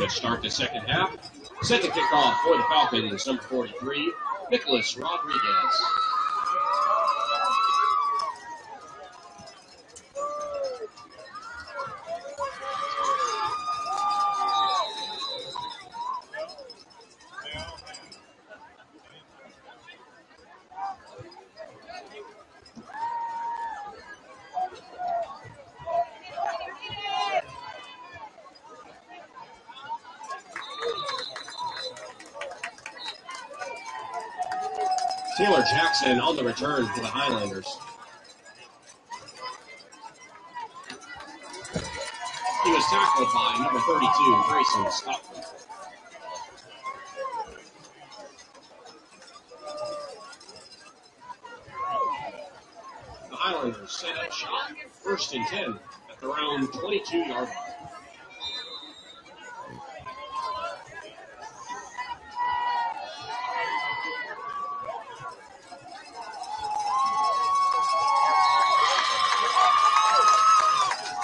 to start the second half, set to kick off for the Falcons, number 43, Nicholas Rodriguez. On the return for the Highlanders. He was tackled by number 32, Grayson Scotland. The Highlanders set up shot, first and 10 at the round 22 yard line.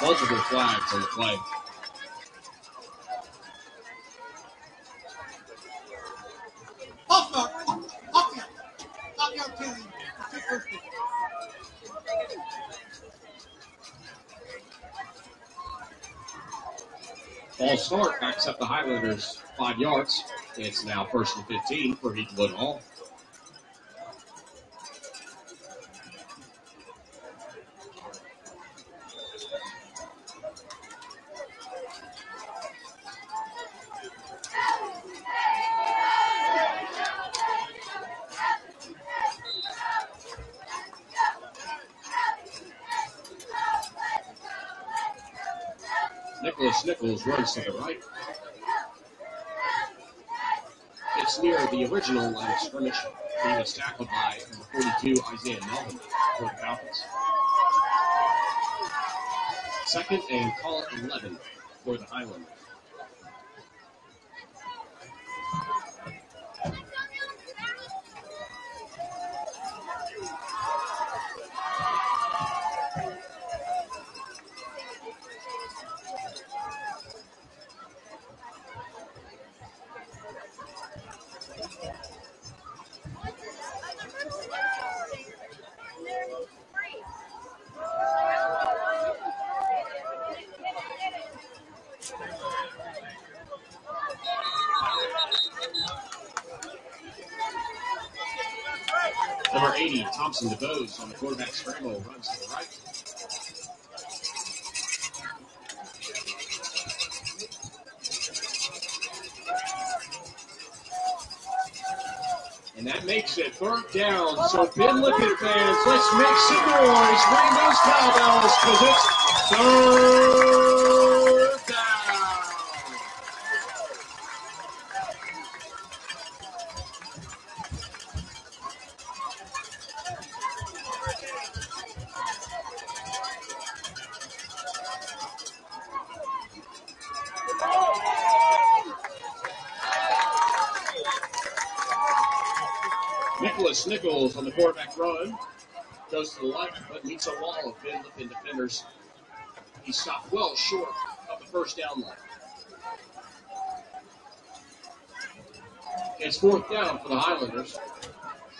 Multiple flags on the play. Off guard. Off guard. Off guard Two first down. False start backs up the Highlanders five yards. It's now first and 15 for Heathwood Hall. Nichols runs to the right. It's near the original line of scrimmage. He was tackled by number 42, Isaiah Melvin for the Falcons. Second and call 11 for the Highlanders. Quarterback scramble, runs to the right. And that makes it third down. So Ben Lippen fans, let's make some noise. Ring those cowbells because it's third quarterback run. Goes to the left, but meets a wall of Ben Lippen defenders. He stopped well short of the first down line. It's fourth down for the Highlanders.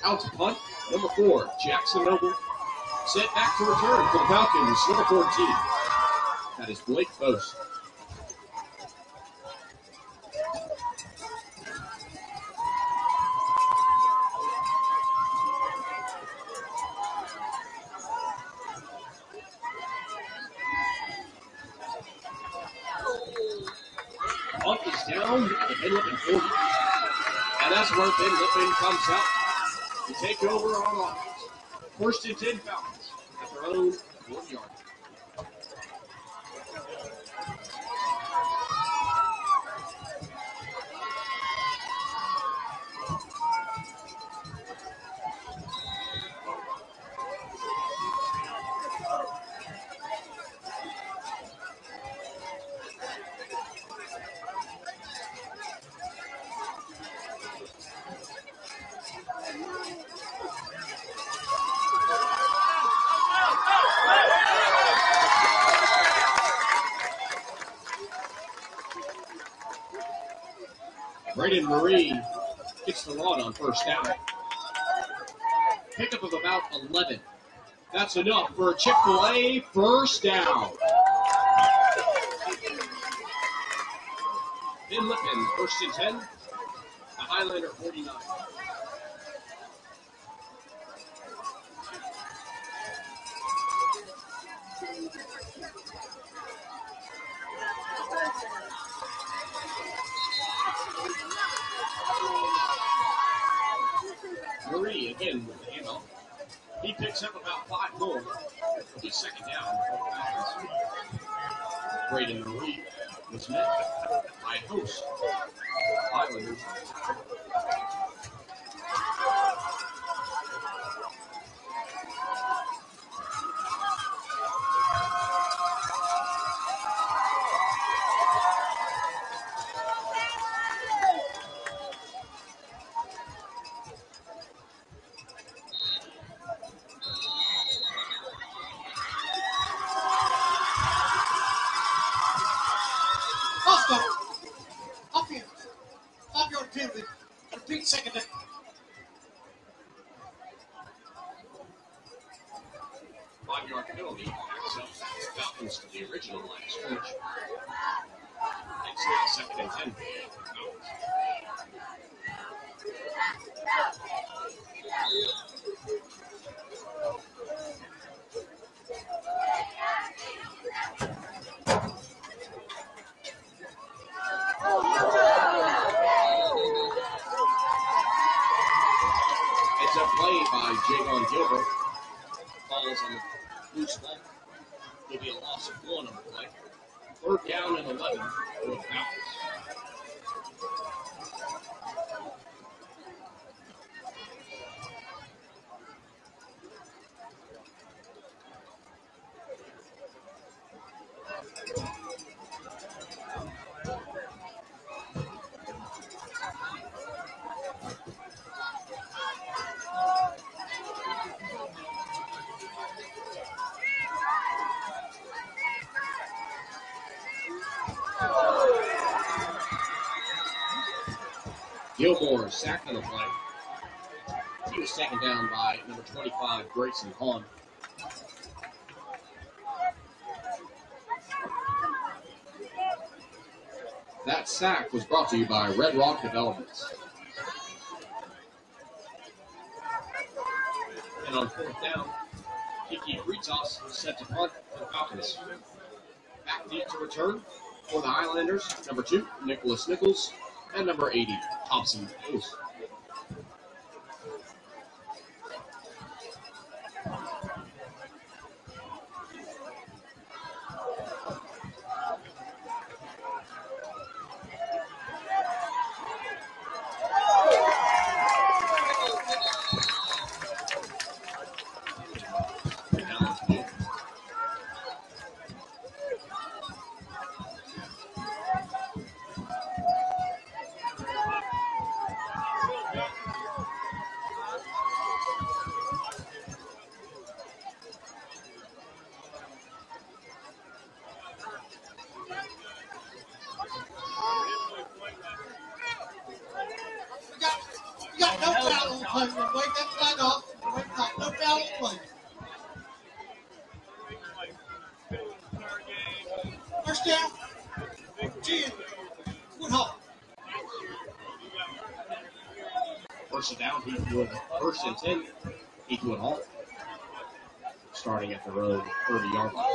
Out to punt, number four, Jackson Noble. Set back to return for the Falcons, number 14. That is Blake Post. First and 10 Falcons That's enough for a Chick fil A first down. Ben Lippen, first and 10. The Highlander 49. Marie again with the handoff. He picks up about five more. He's second down. Brandon Murray was met by host Islanders. Gilmore sacked on the play. He was taken down by number 25, Grayson Hahn. That sack was brought to you by Red Rock Developments. And on fourth down, Kiki Ritas set to punt for the Falcons. Back deep to return for the Highlanders, number two, Nicholas Nichols, and number 80, Thompson Hills. First and 10, Heathwood Hall. Starting at the road, 30 yard line.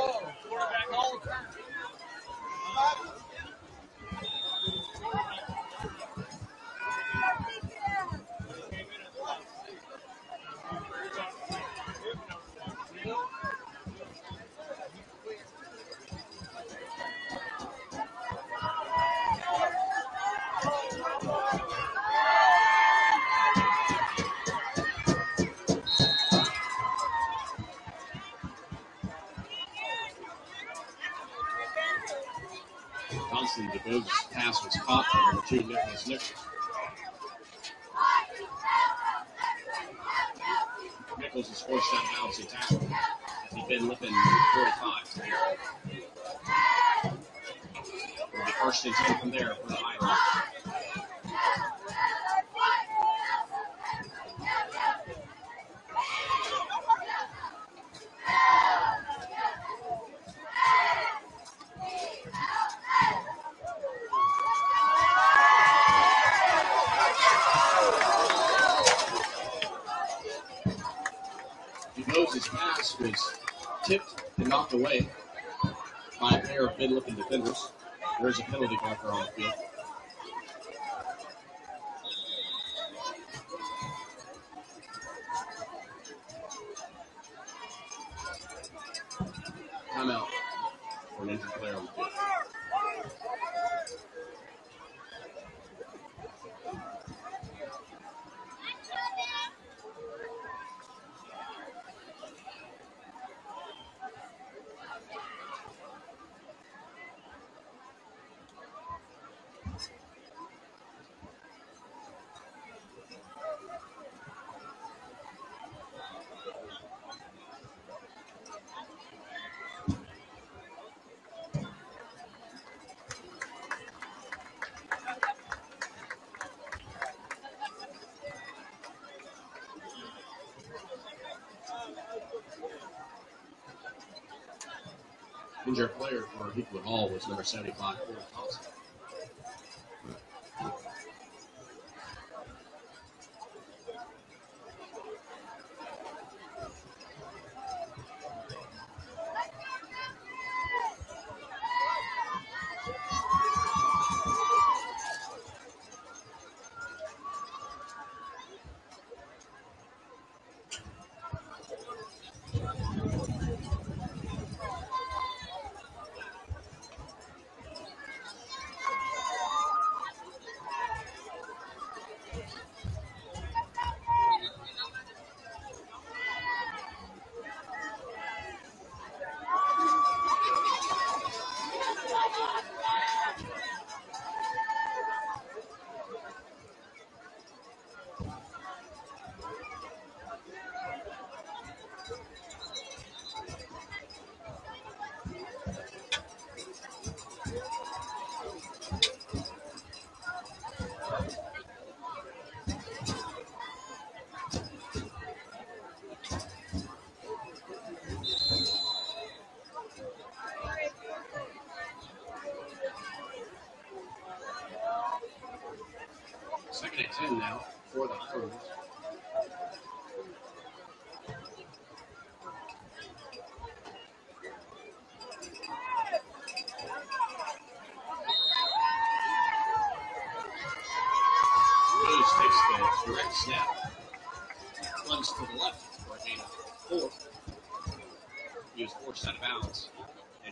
Johnson Was caught by number two, Nicholas Nichols. Nichols is forced out of bounds and tackled as he'd been within 45. It'll be first and 10 from there for the Highlanders. DeBose's pass was tipped and knocked away by a pair of mid-looking defenders. There's a penalty marker on the field. Timeout for an injured player on the field. Injured player for Heathwood Hall was number 75, Corey Thompson.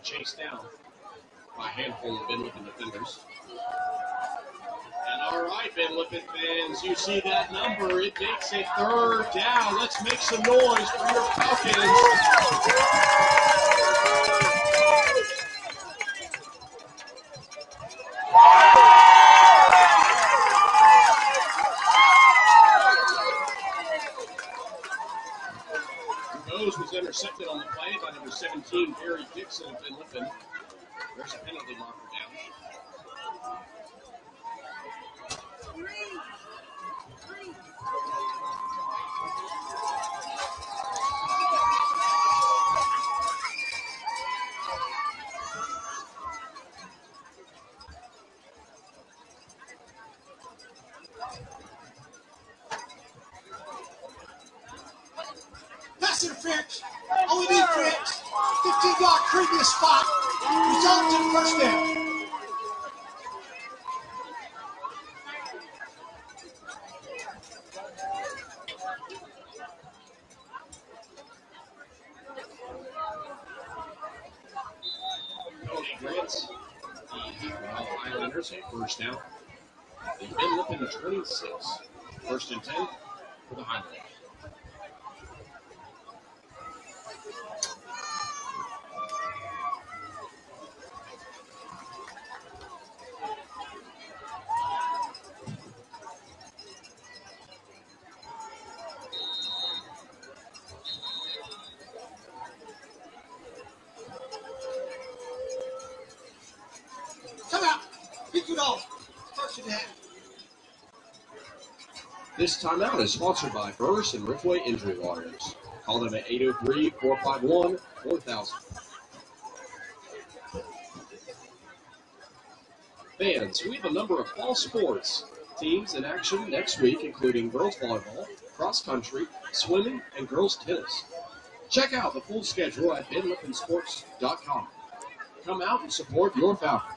Chased down by a handful of Ben Lippen defenders. And all right, Ben Lippen fans, you see that number. It makes it third down. Let's make some noise for your Falcons. Dixon of Ben Lippen. There's a penalty marker down. Pass interference. Only need Fritz. 15 yard previous spot. Results in first down. Cody Grants, the Well Highlanders, a first down. They've been looking at 26. First and 10 for the Highlanders. This timeout is sponsored by Burris and Ridgeway Injury Lawyers. Call them at 803 451 4000. Fans, we have a number of fall sports teams in action next week, including girls volleyball, cross country, swimming, and girls tennis. Check out the full schedule at benlippensports.com. Come out and support your Falcons.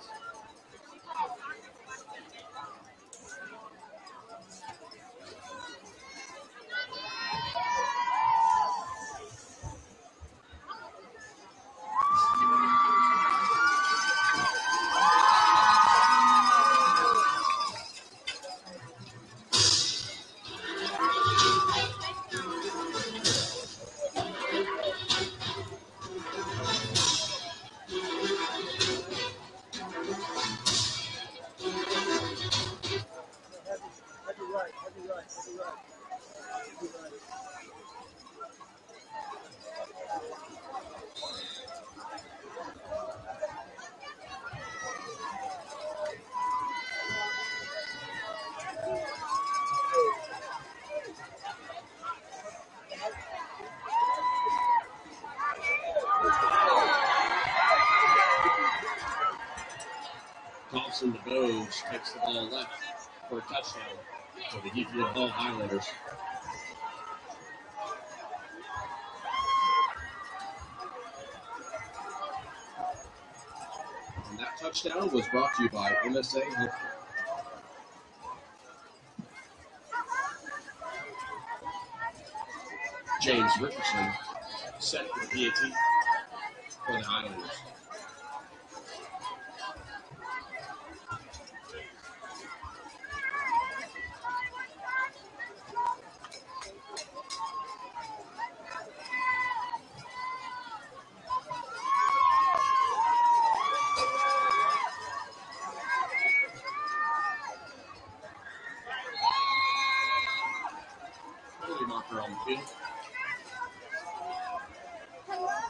For a touchdown for the Heathwood Hall Highlanders. And that touchdown was brought to you by MSA Healthcare. James Richardson set for the PAT for the Highlanders. Parker on the field. Hello.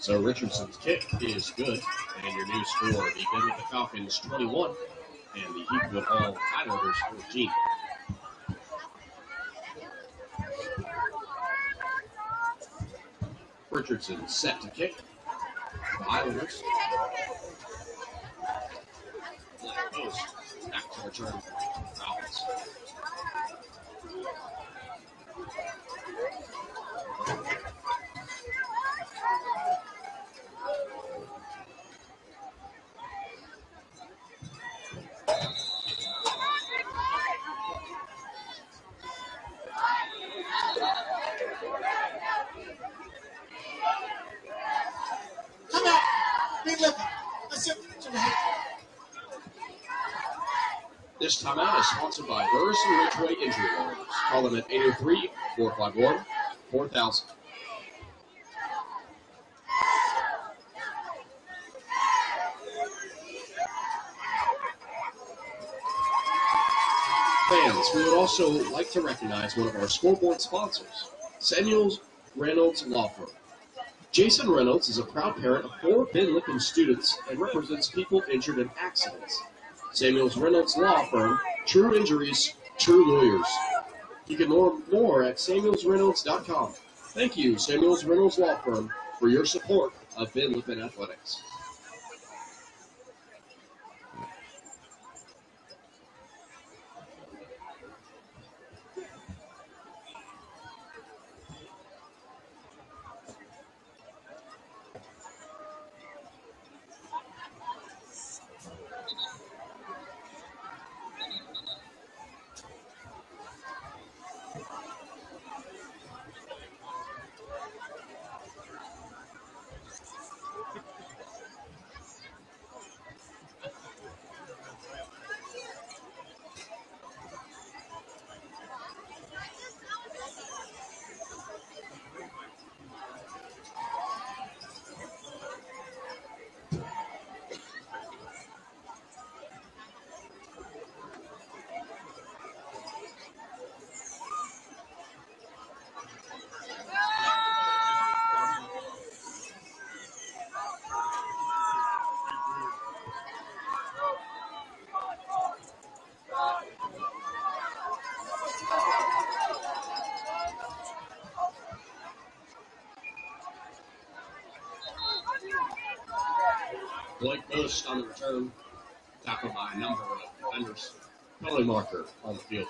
So Richardson's kick is good, and your new score: the Bidwell Falcons 21 and the Heathwood Hall Highlanders 14. Richardson set to kick. The Highlanders. Left post. Back to return. Falcons. Come out. Be looking. Let's see to the head. This timeout is sponsored by Burrison Ridgeway Injury Lawyers. Call them at 803 451 4000. Fans, we would also like to recognize one of our scoreboard sponsors, Samuels Reynolds Law Firm. Jason Reynolds is a proud parent of four Ben Lippen students and represents people injured in accidents. Samuels Reynolds Law Firm, true injuries, true lawyers. You can learn more at samuelsreynolds.com. Thank you, Samuels Reynolds Law Firm, for your support of Ben Lippen Athletics. Blake Bush on the return, tackled by a number of defenders. Penalty marker on the field.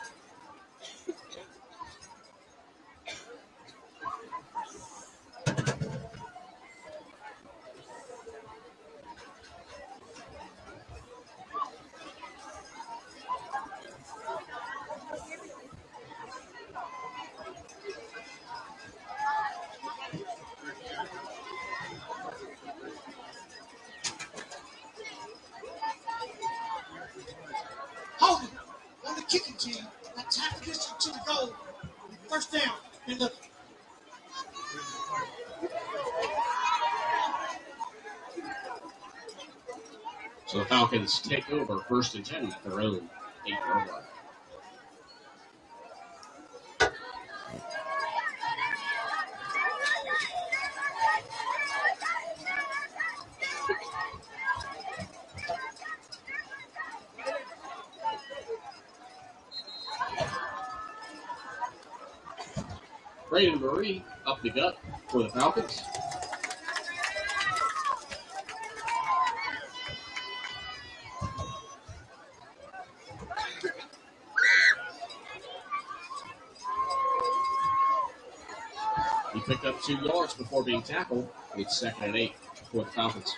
Holding on the kicking team. That's half the distance to the goal. First down. Be looking. So the Falcons take over first and 10 at their own eight yard line. Brandon Murray up the gut for the Falcons. He picked two yards before being tackled. It's second and eight for the Falcons.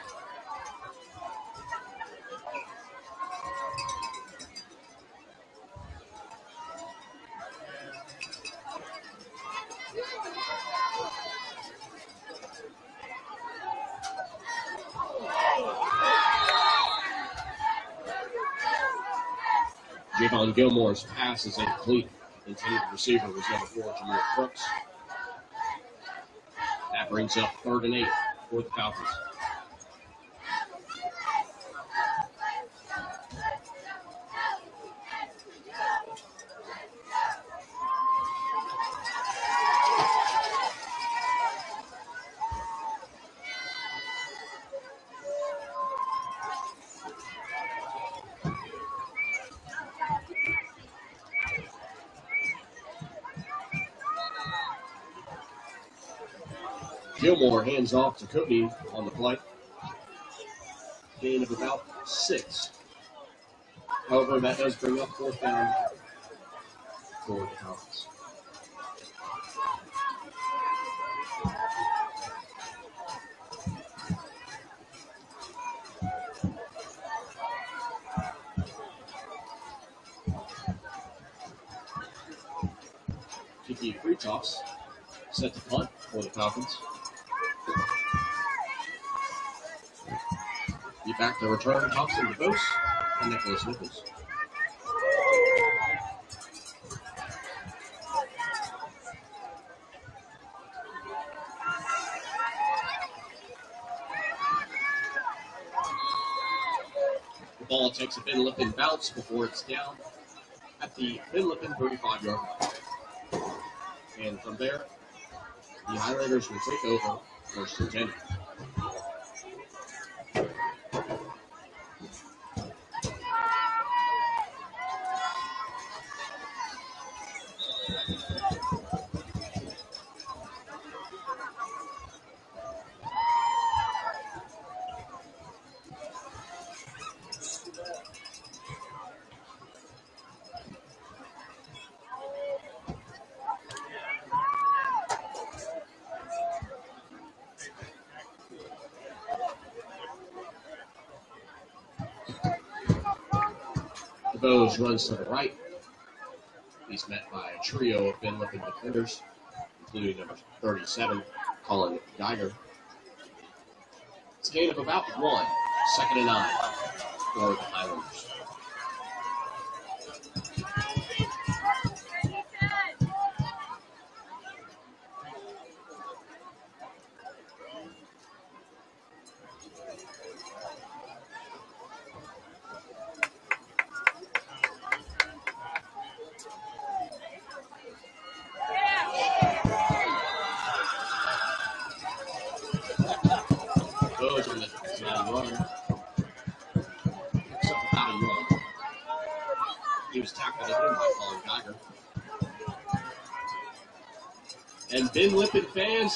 Javon Gilmore's pass is incomplete. Intended receiver was number four, Jameer Crooks. Brings up third and eight for the Falcons. Gilmore hands off to Cody on the play. Gain of about six. However, that does bring up fourth down for the. Kiki free toss set to punt for the Falcons. To return Thompson to Bose and Nicholas Nichols. The ball takes a Ben Lippen bounce before it's down at the Ben Lippen 35 yard line. And from there, the Highlanders will take over first and 10. Runs to the right. He's met by a trio of Ben Lippen defenders, including number 37, Colin Geiger. It's a gain of about one, second and nine for the Highlanders.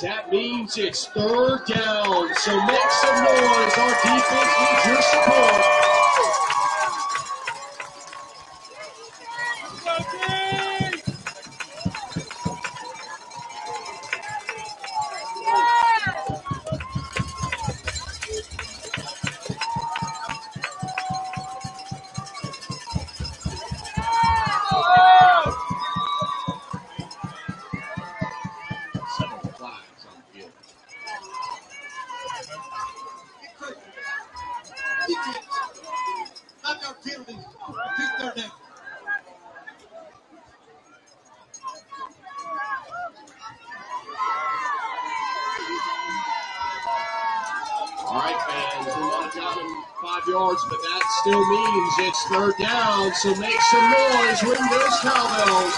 That means it's third down. So make some noise. Our defense needs your support. Third down. So make some noise. Ring those cowbells.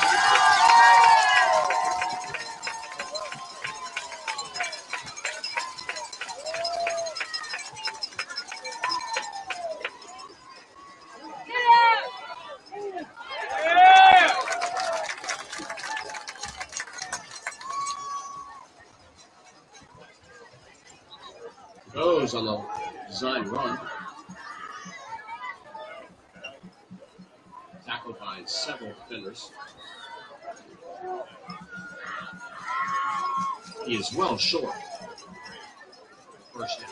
Goes on the design run. Tackled by several defenders. He is well short. First down.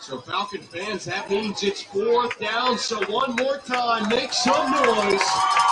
So Falcon fans, that means it's fourth down. So one more time, make some noise.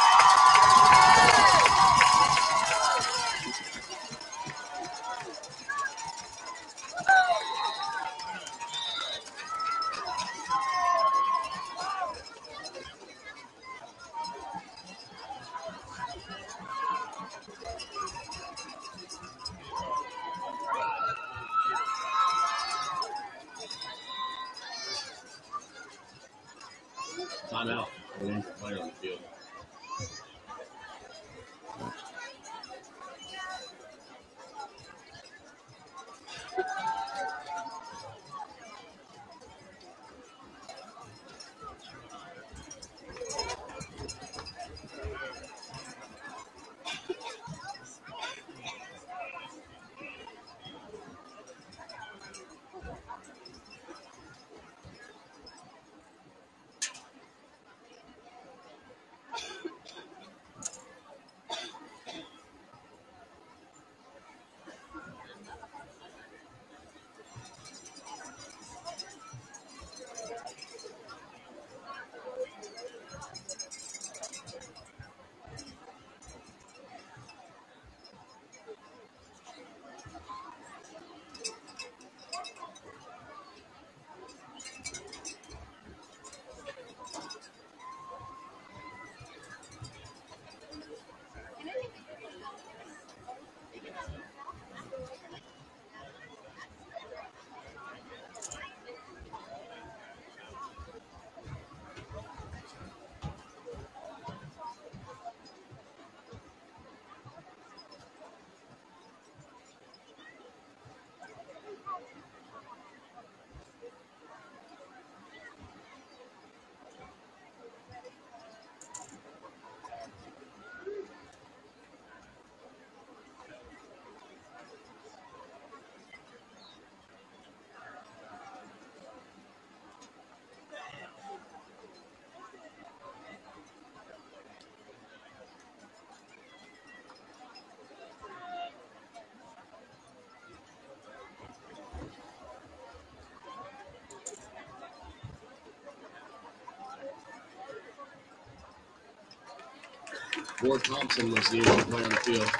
Ward Thompson was the only player on the field.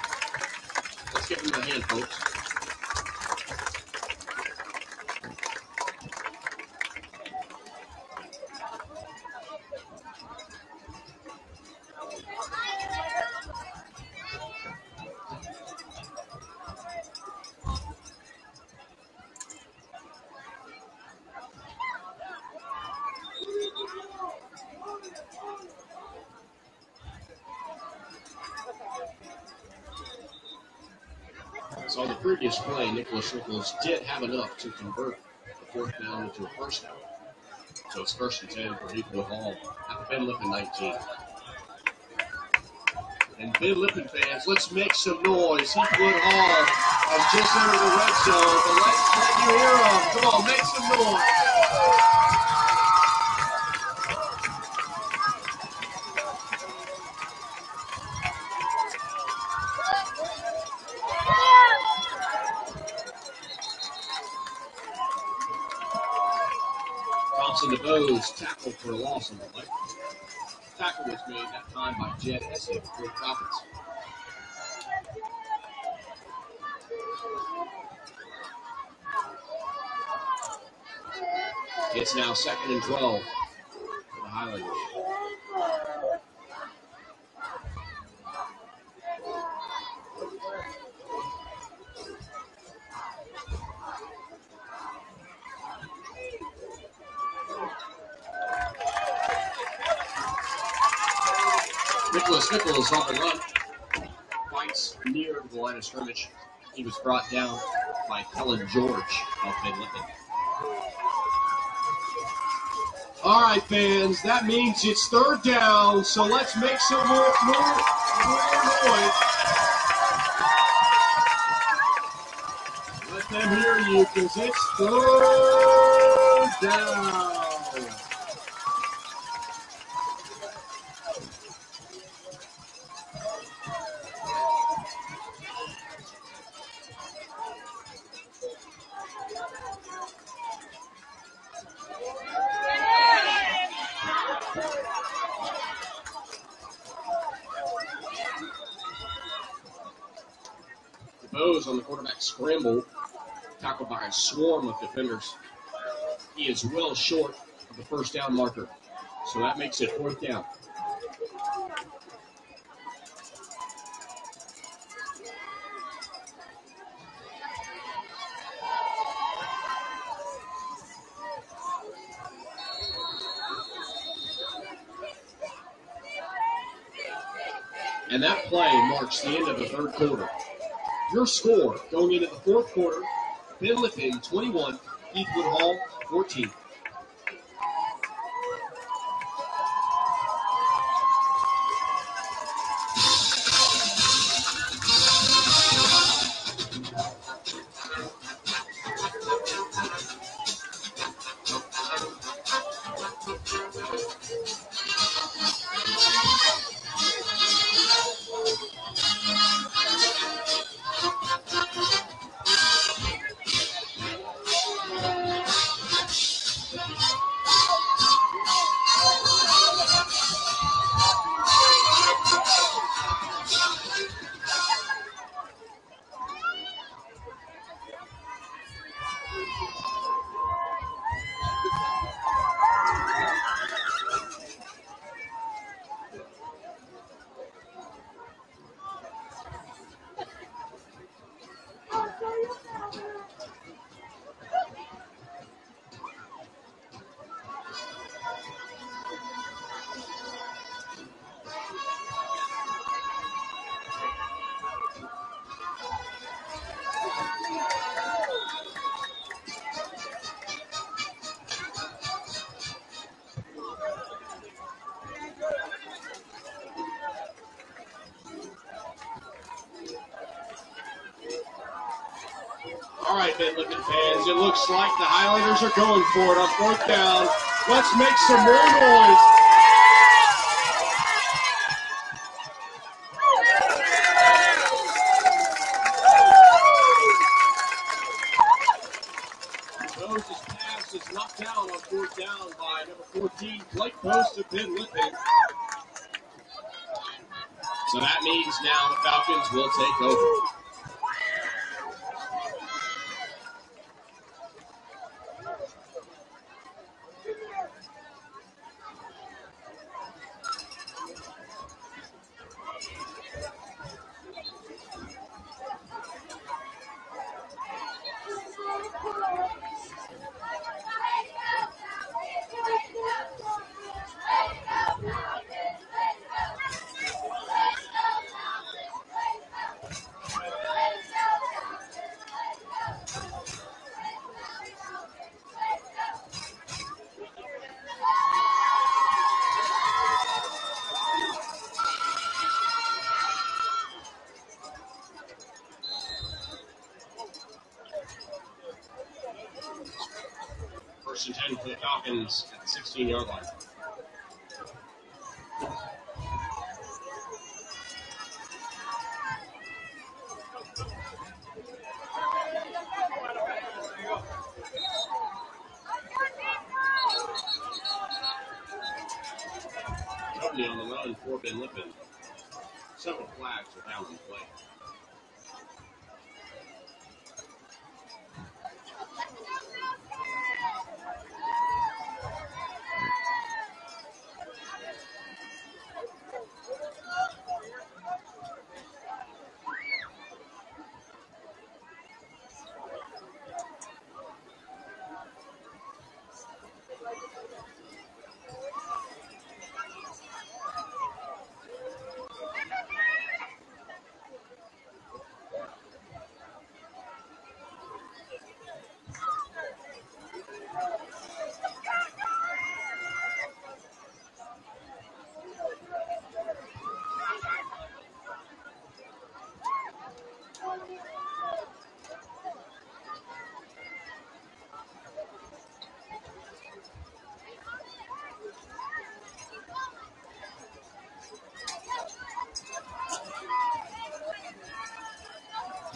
Let's give him a hand, folks. The previous play, Nicholas Nichols did have enough to convert the fourth down into a first down. So it's first and 10 for Heathwood Hall at the Ben Lippen 19. And Ben Lippen fans, let's make some noise. Heathwood Hall has just entered the red zone, but let's let you hear them. Come on, make some noise. Falcons. It's now second and 12 for the Highlanders. On the run. Fights near the line of scrimmage. He was brought down by Cullen George of Ben All right, fans, that means it's third down, so let's make some more, more, more noise. Let them hear you, because it's third down. Swarm of defenders. He is well short of the first down marker, so that makes it fourth down. And that play marks the end of the third quarter. Your score going into the fourth quarter, Ben 21, Heathwood Hall 14. Are going for it on fourth down. Let's make some more noise. Moses is knocked down on fourth down by number 14, Blake Post Ben. So that means now the Falcons will take over. Yard line.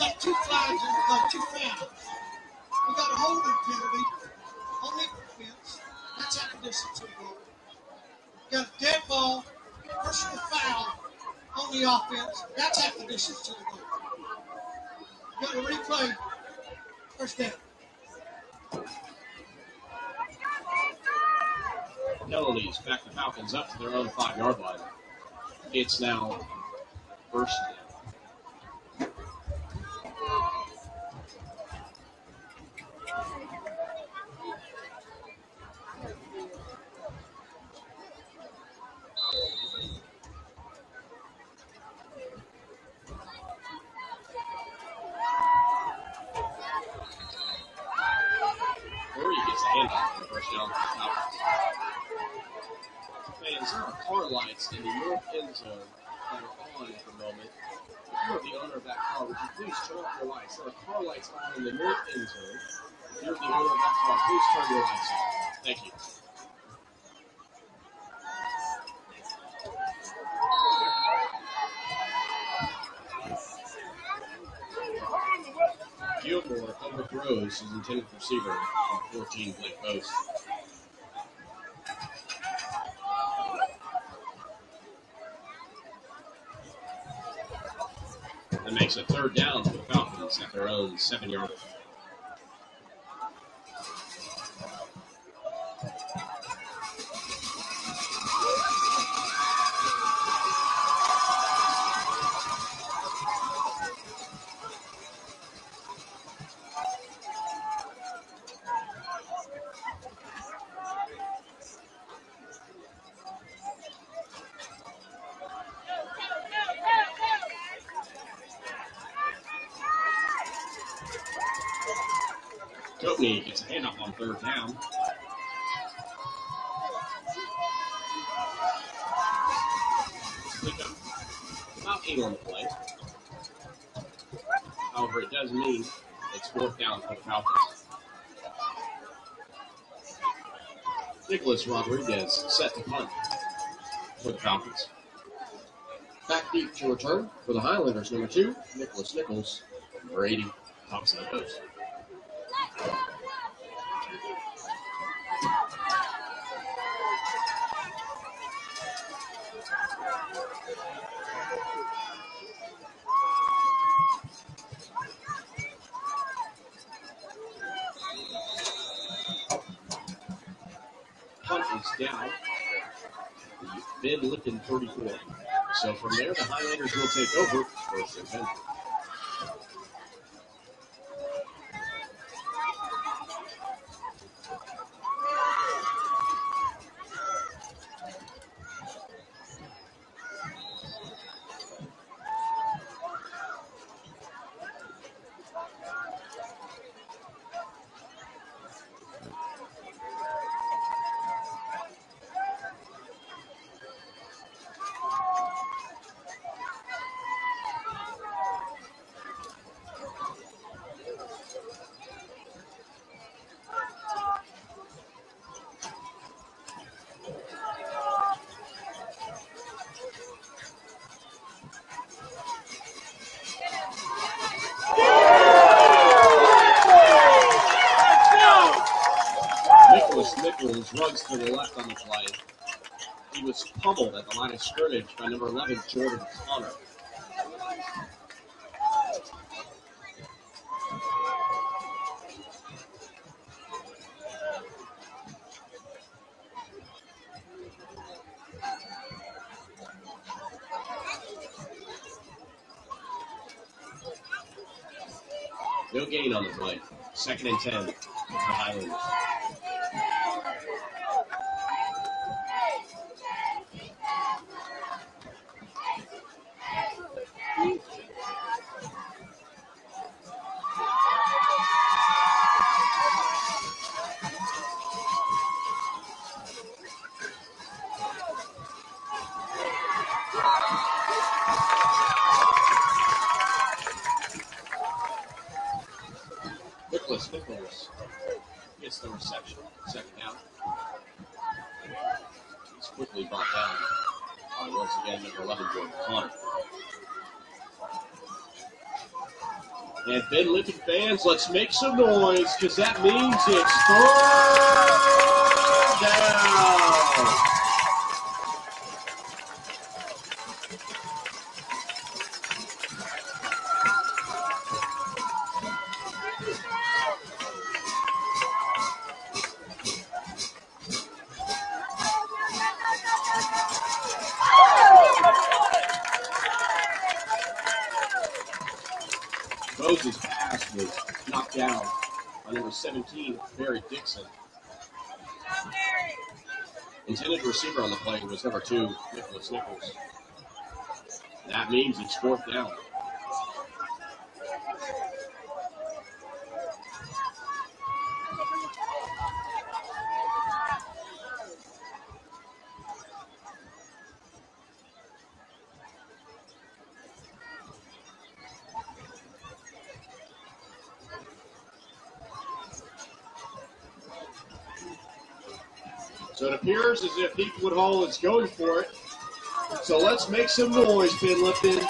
Got two flags we got two fouls. We got a holding penalty on the offense. That's of distance to the goal. Got a dead ball, personal foul on the offense. That's the distance to the goal. Got a replay. First down. penalties back the Falcons up to their own five yard line. It's now first down. Murray gets a handoff for the first down for the Falcons. Fans, there are car lights in the north end zone that are on at the moment. If you are the owner of that car, would you please turn off your lights? There are car lights on in the north end zone. If you're the owner of that car, please turn your lights off. Thank you. Gilmore overthrows his intended receiver on 14 Blake Post. That makes a third down for the Falcons at their own seven yard line. Nicholas Rodriguez set to punt for the Falcons. Back deep to return for the Highlanders, number two, Nicholas Nichols, number 80, tops of down. Ben Lippen 34. So from there, the Highlanders will take over first and 10. Runs to the left on the play. He was pummeled at the line of scrimmage by number 11, Jordan Connor. No gain on the play. Second and 10 for the Highlanders. Nicholas Nichols gets the reception. Second down. He's quickly brought down by once again number 11, Jordan Connor. And Ben Lippen fans, let's make some noise because that means it's play was number two, Nicholas Nichols. That means it's fourth down. So it appears as if Heathwood Hall is going for it. So let's make some noise, Ben Lippen.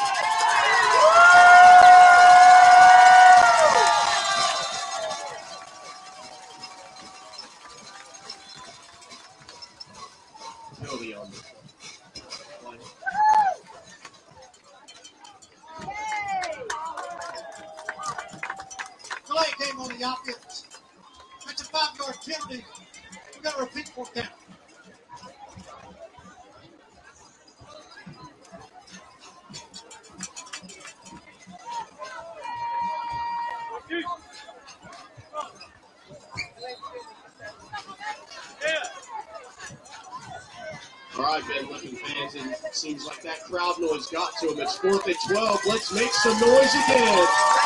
Fourth and 12. Let's make some noise again.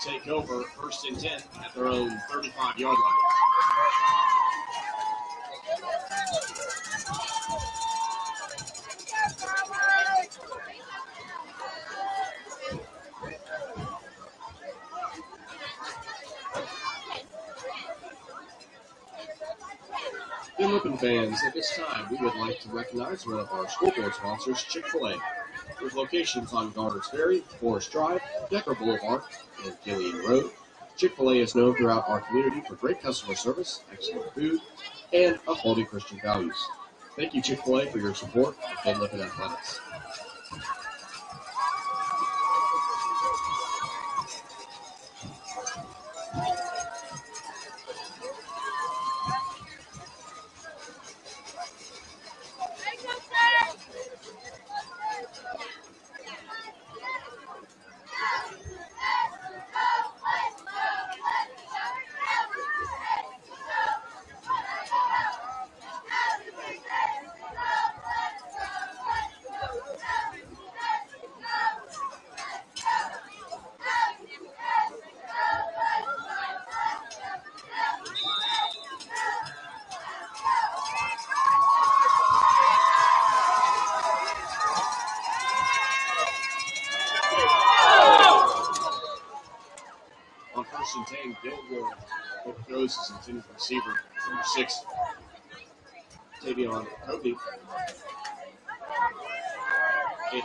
Take over first and 10 at their own 35 yard line. Ben Lippen fans, at this time, we would like to recognize one of our scoreboard sponsors, Chick fil A. With locations on Garner's Ferry, Forest Drive, Decker Boulevard, and Killian Road, Chick fil A is known throughout our community for great customer service, excellent food, and upholding Christian values. Thank you, Chick fil A, for your support of Ben Lippen Athletics.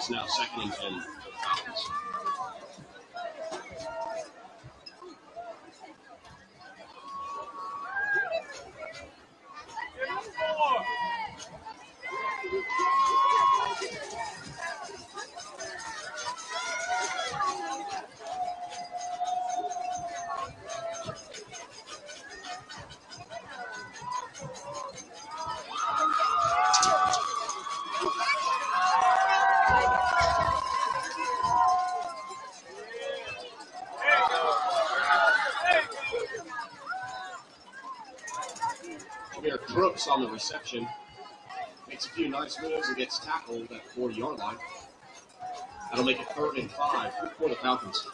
Now second and 10. Crooks on the reception. Makes a few nice moves and gets tackled at the 40 yard line. That'll make it third and five for the Falcons.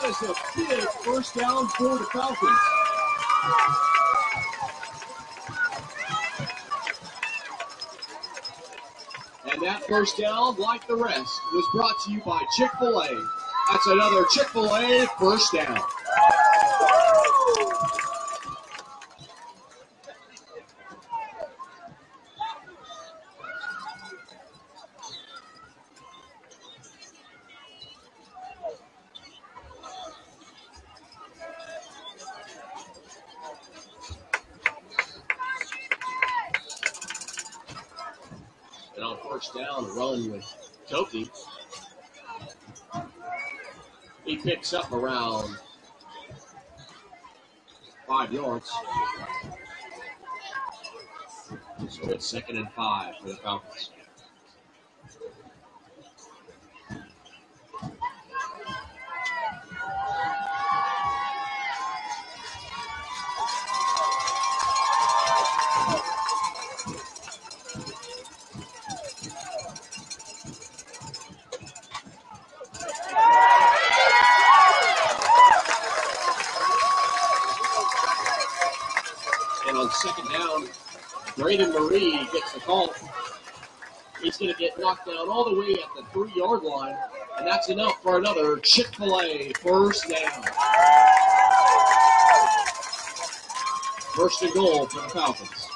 That is a big first down for the Falcons. And that first down, like the rest, was brought to you by Chick fil A. That's another Chick fil A first down. Up around five yards. So it's second and five for the Falcons. Brandon Murray gets the call. He's going to get knocked down all the way at the three yard line, and that's enough for another Chick fil A first down. First and goal for the Falcons.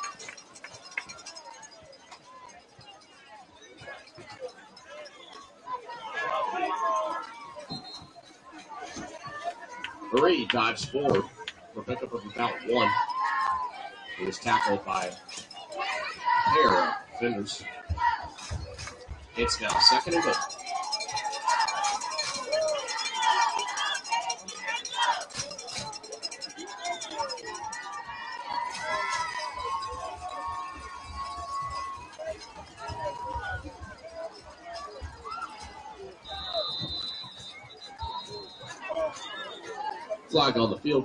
Marie dives forward for pickup of about one. He was tackled by pair of defenders. It's now second and goal. Flag on the field.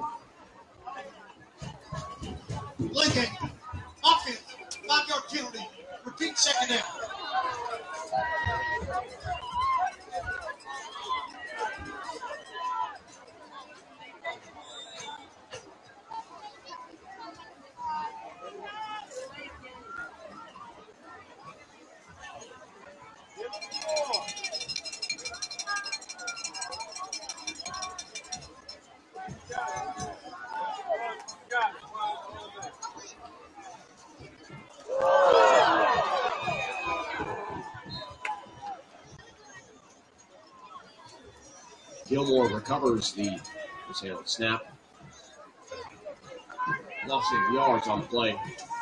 Recovers the snap. Loss of yards on the play,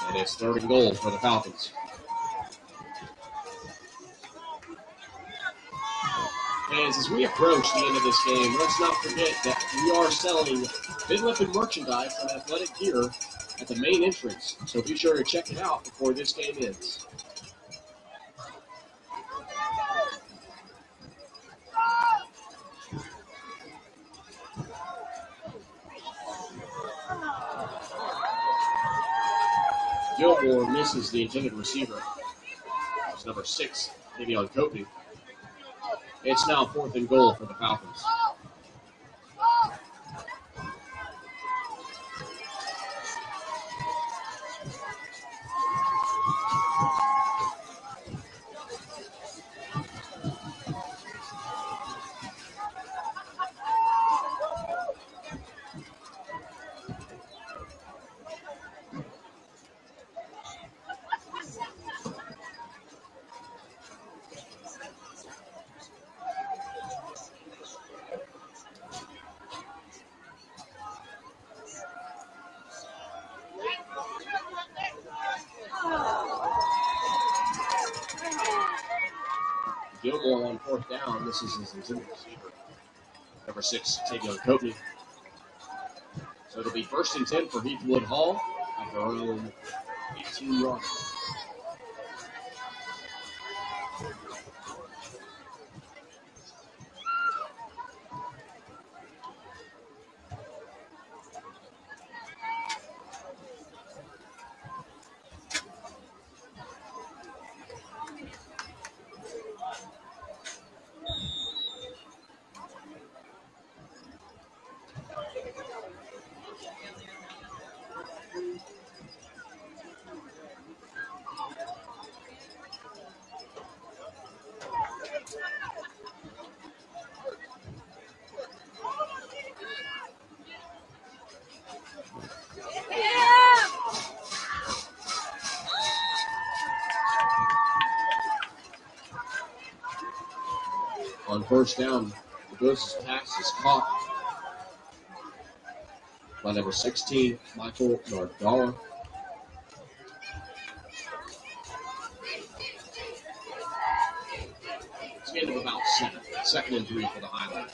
and it's third and goal for the Falcons. Fans, as we approach the end of this game, let's not forget that we are selling Bid and merchandise and athletic gear at the main entrance, so be sure to check it out before this game ends. Gilmore misses the intended receiver. It's number six, Tavion Copley. It's now fourth and goal for the Falcons. Intended receiver. Number six, Tavion Copley. So it'll be first and 10 for Heathwood Hall at their own 18 yard. On first down, the Ghosts' pass is caught by number 16, Michael Nardala. It's gain of about seven. Second and three for the Highlanders.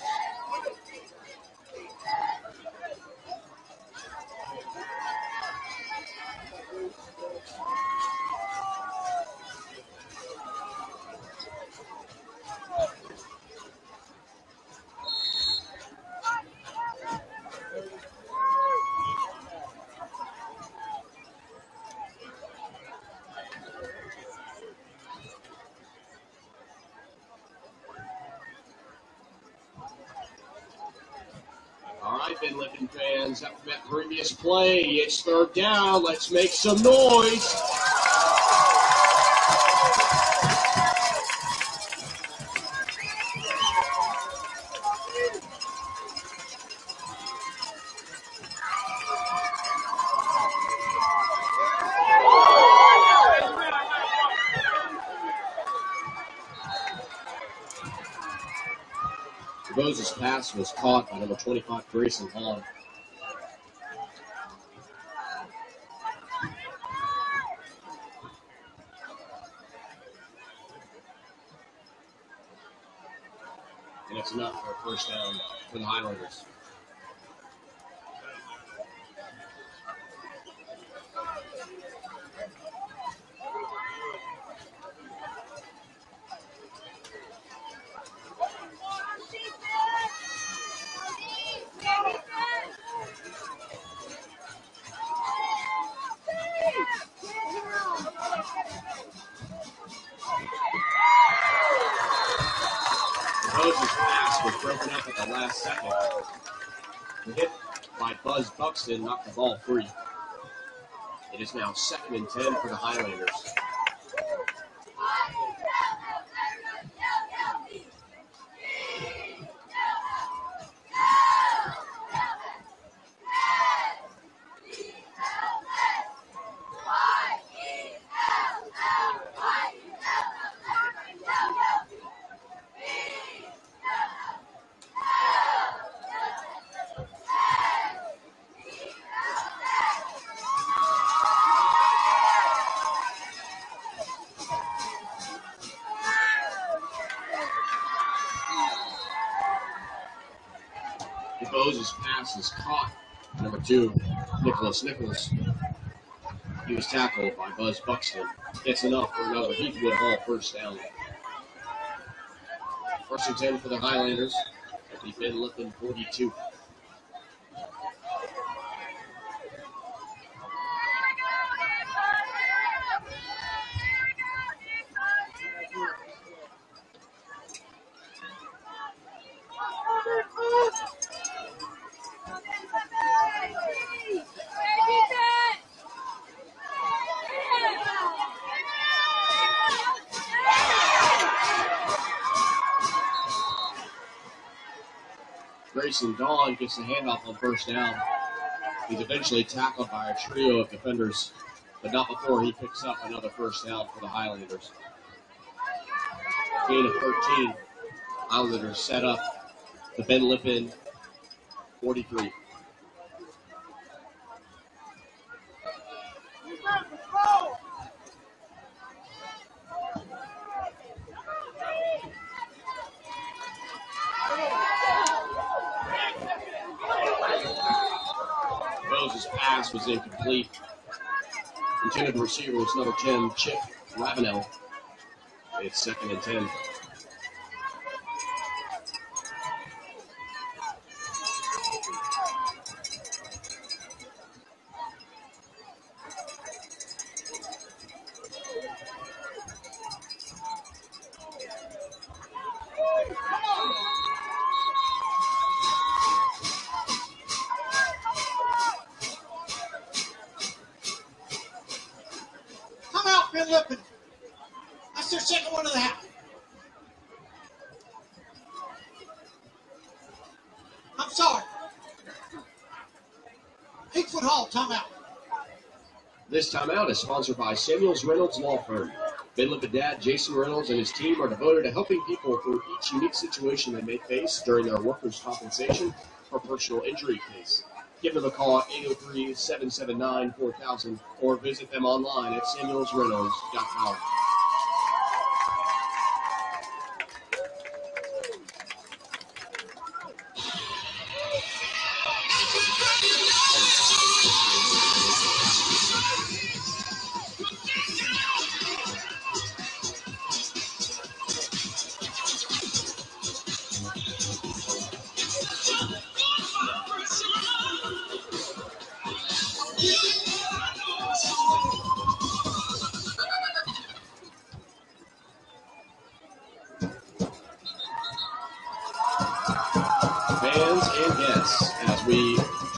All right, Ben Lippen fans, after previous play, it's third down. Let's make some noise. DeBose's pass was caught by number 25, Grayson Hall. And it's enough for a first down for the Highlanders. Buxton knocked the ball free. It is now second and 10 for the Highlanders. DeBose's pass is caught. Two, Nicholas Nichols. He was tackled by Buzz Buxton. Gets enough for another Heathwood Hall first down. First and 10 for the Highlanders at the Ben Lippen 42. Dawn gets the handoff on first down. He's eventually tackled by a trio of defenders, but not before he picks up another first down for the Highlanders. Gain of 13. Highlanders set up the Ben Lippen 43. Bose's pass was incomplete. Intended receiver was number 10, Chip Ravenel. It's second and 10. Sponsored by Samuels Reynolds Law Firm. Ben dad Jason Reynolds and his team are devoted to helping people through each unique situation they may face during their workers' compensation or personal injury case. Give them a call at 803 779 4000 or visit them online at samuelsreynolds.com.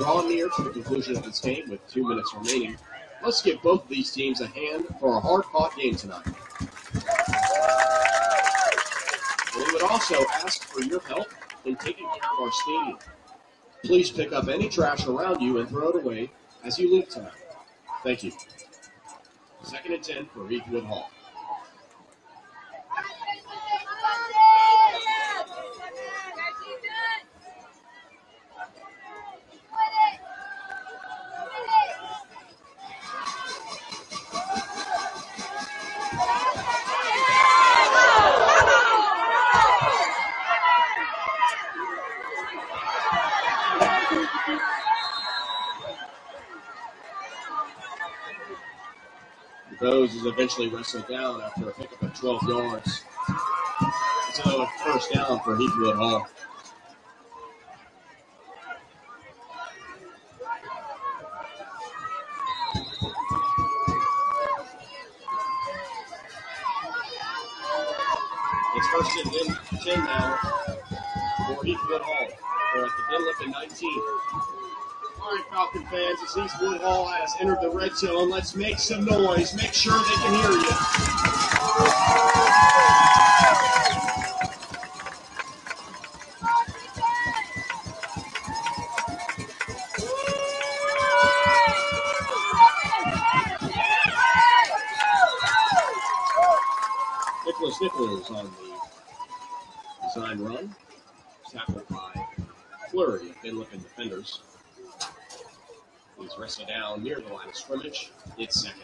draw near to the conclusion of this game with two minutes remaining, let's give both of these teams a hand for a hard fought game tonight. We would also ask for your help in taking care of our stadium. Please pick up any trash around you and throw it away as you leave tonight. Thank you. Second and 10 for Heathwood Hall. Bose is eventually wrestled down after a pickup of 12 yards. It's another first down for Heathwood Hall. Falcon fans, as Heathwood Hall has entered the red zone, let's make some noise. Make sure they can hear you. Nicholas Nichols on the design run, tackled by Flurry of Ben Lippen defenders. He's wrestled down It's second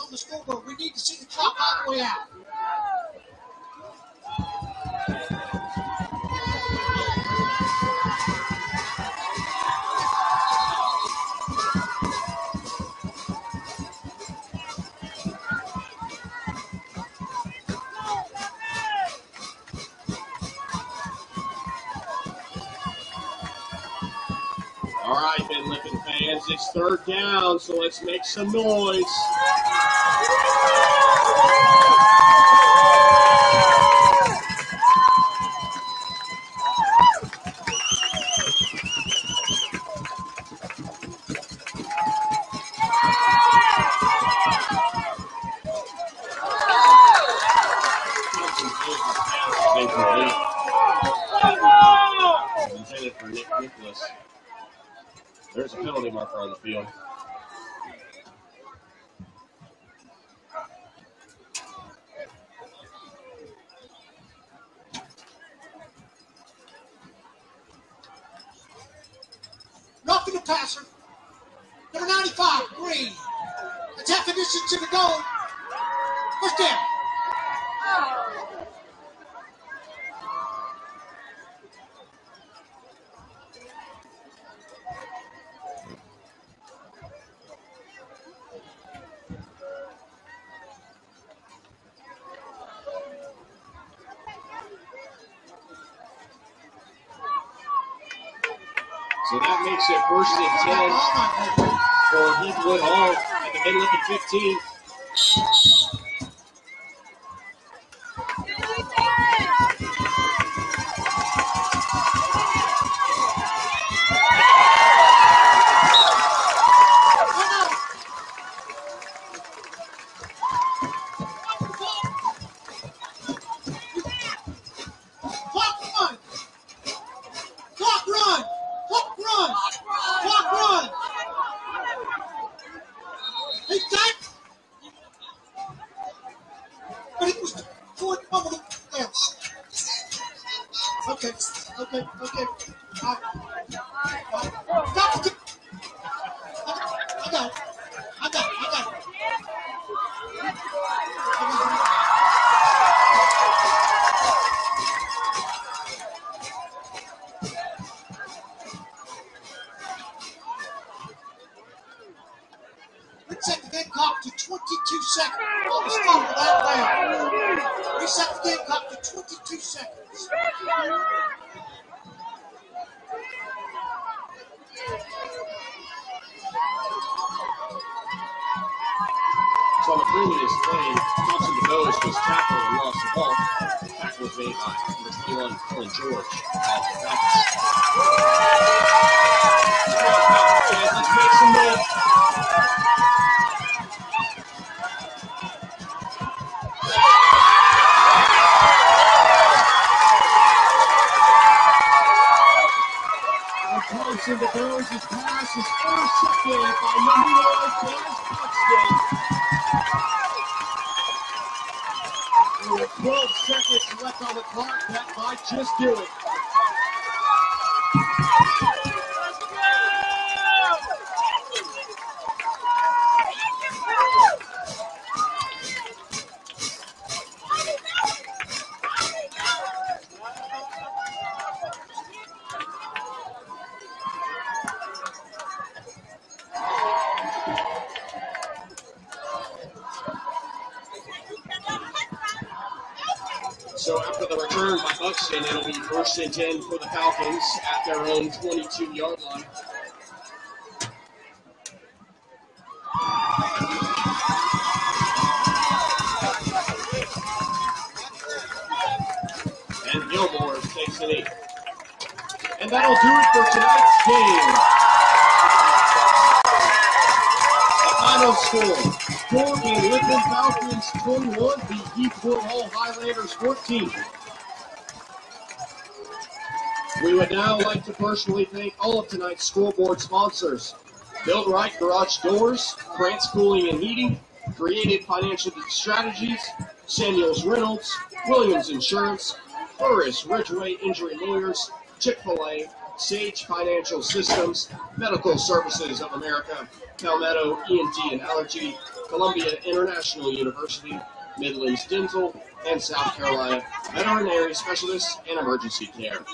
on the scoreboard. We need to see the clock all the way out. Third down, so let's make some noise. Incomplete. Intended for Nick Nicholas. There's a penalty marker on the field. Roughing the passer. Number 95, Green. Attack condition to the goal. First down. So that makes it first and 10 for Heathwood Hall at the Midland 15. The game clock to 22 seconds. Almost over that down. Reset the game clock to 22 seconds. So on the previous play, Thompson Bose was tackled and lost the ball. Tackle was made by number 21, Colin George. let's make some noise. And Thompson to Burns, his pass is intercepted by number one, Bryce Buxton. With 12 seconds left on the clock, that might just do it. And 10 for the Falcons at their own 22 yard line. And Gilmore takes the. And that'll do it for tonight's game. The final score, Dorking Linden Falcons 21 beat Heathwood Hall Highlanders 14. Would like to personally thank all of tonight's school board sponsors. Build Right Garage Doors, Grants Cooling and Heating, Creative Financial Strategies, Samuels Reynolds, Williams Insurance, Burris Ridgeway Injury Lawyers, Chick-fil-A, Sage Financial Systems, Medical Services of America, Palmetto ENT and Allergy, Columbia International University, Midlands Dental, and South Carolina Veterinary Specialists and Emergency Care.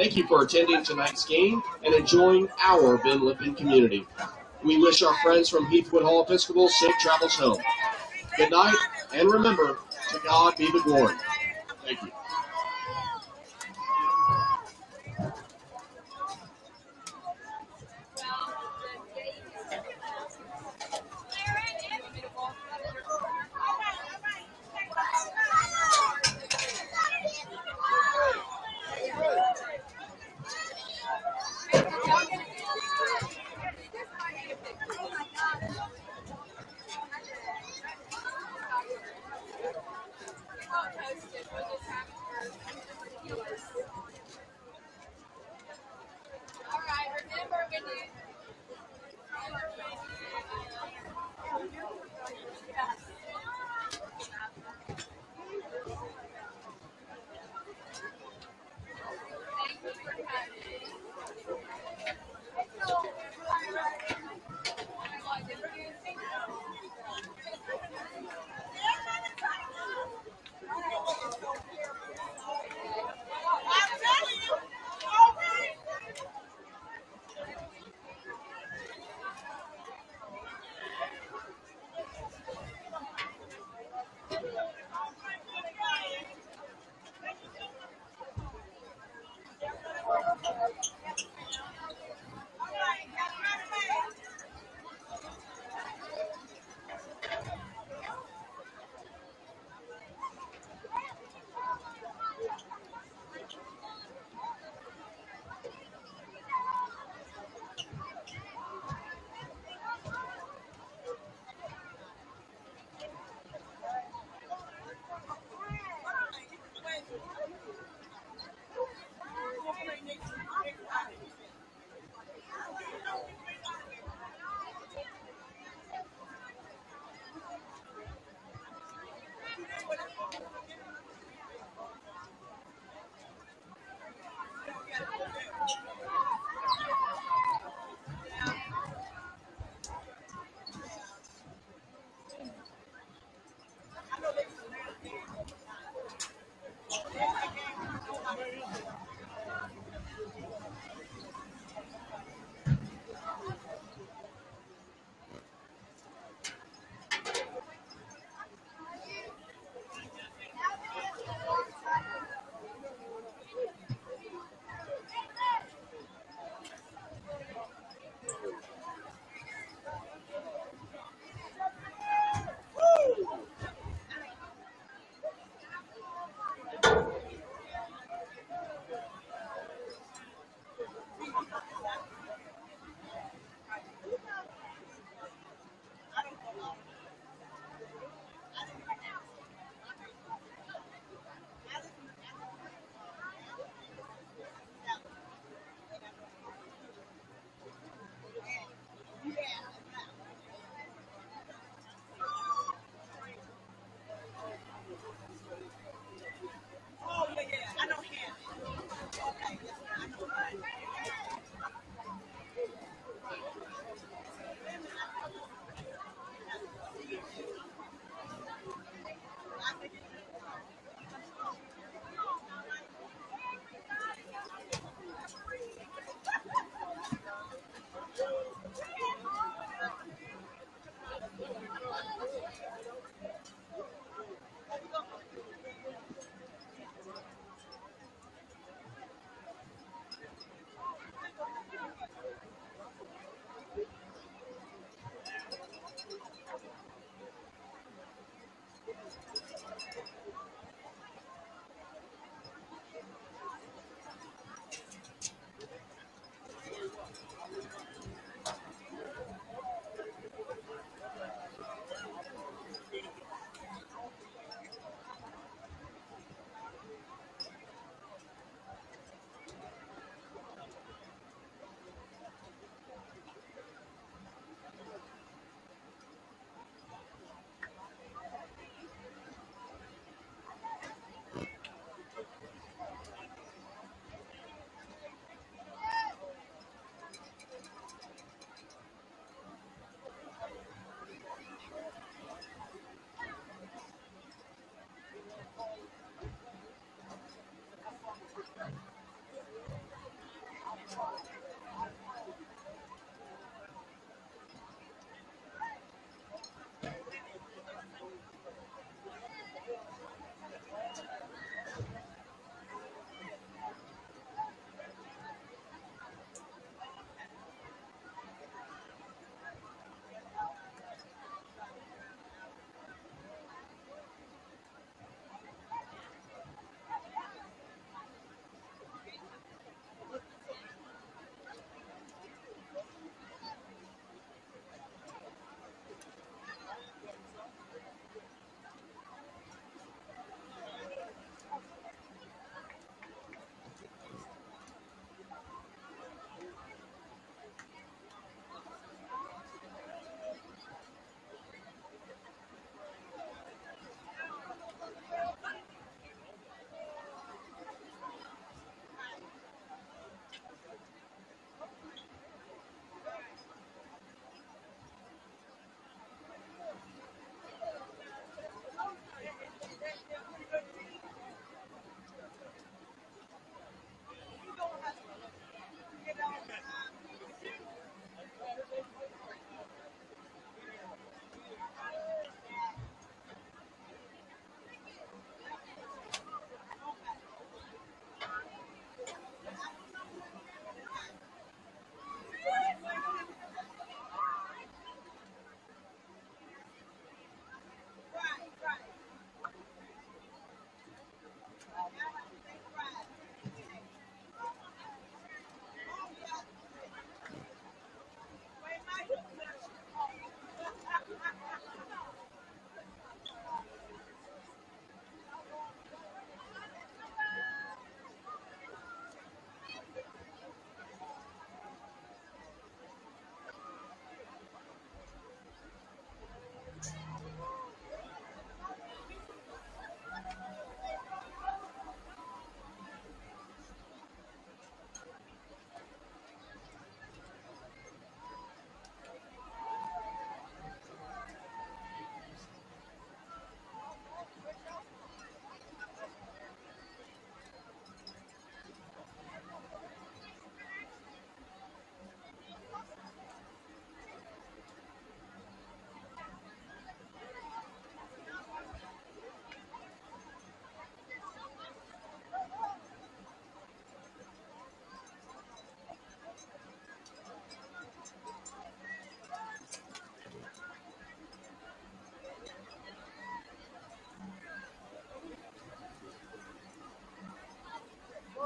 Thank you for attending tonight's game and enjoying our Ben Lippen community. We wish our friends from Heathwood Hall Episcopal safe travels home. Good night, and remember, to God be the glory. Thank you.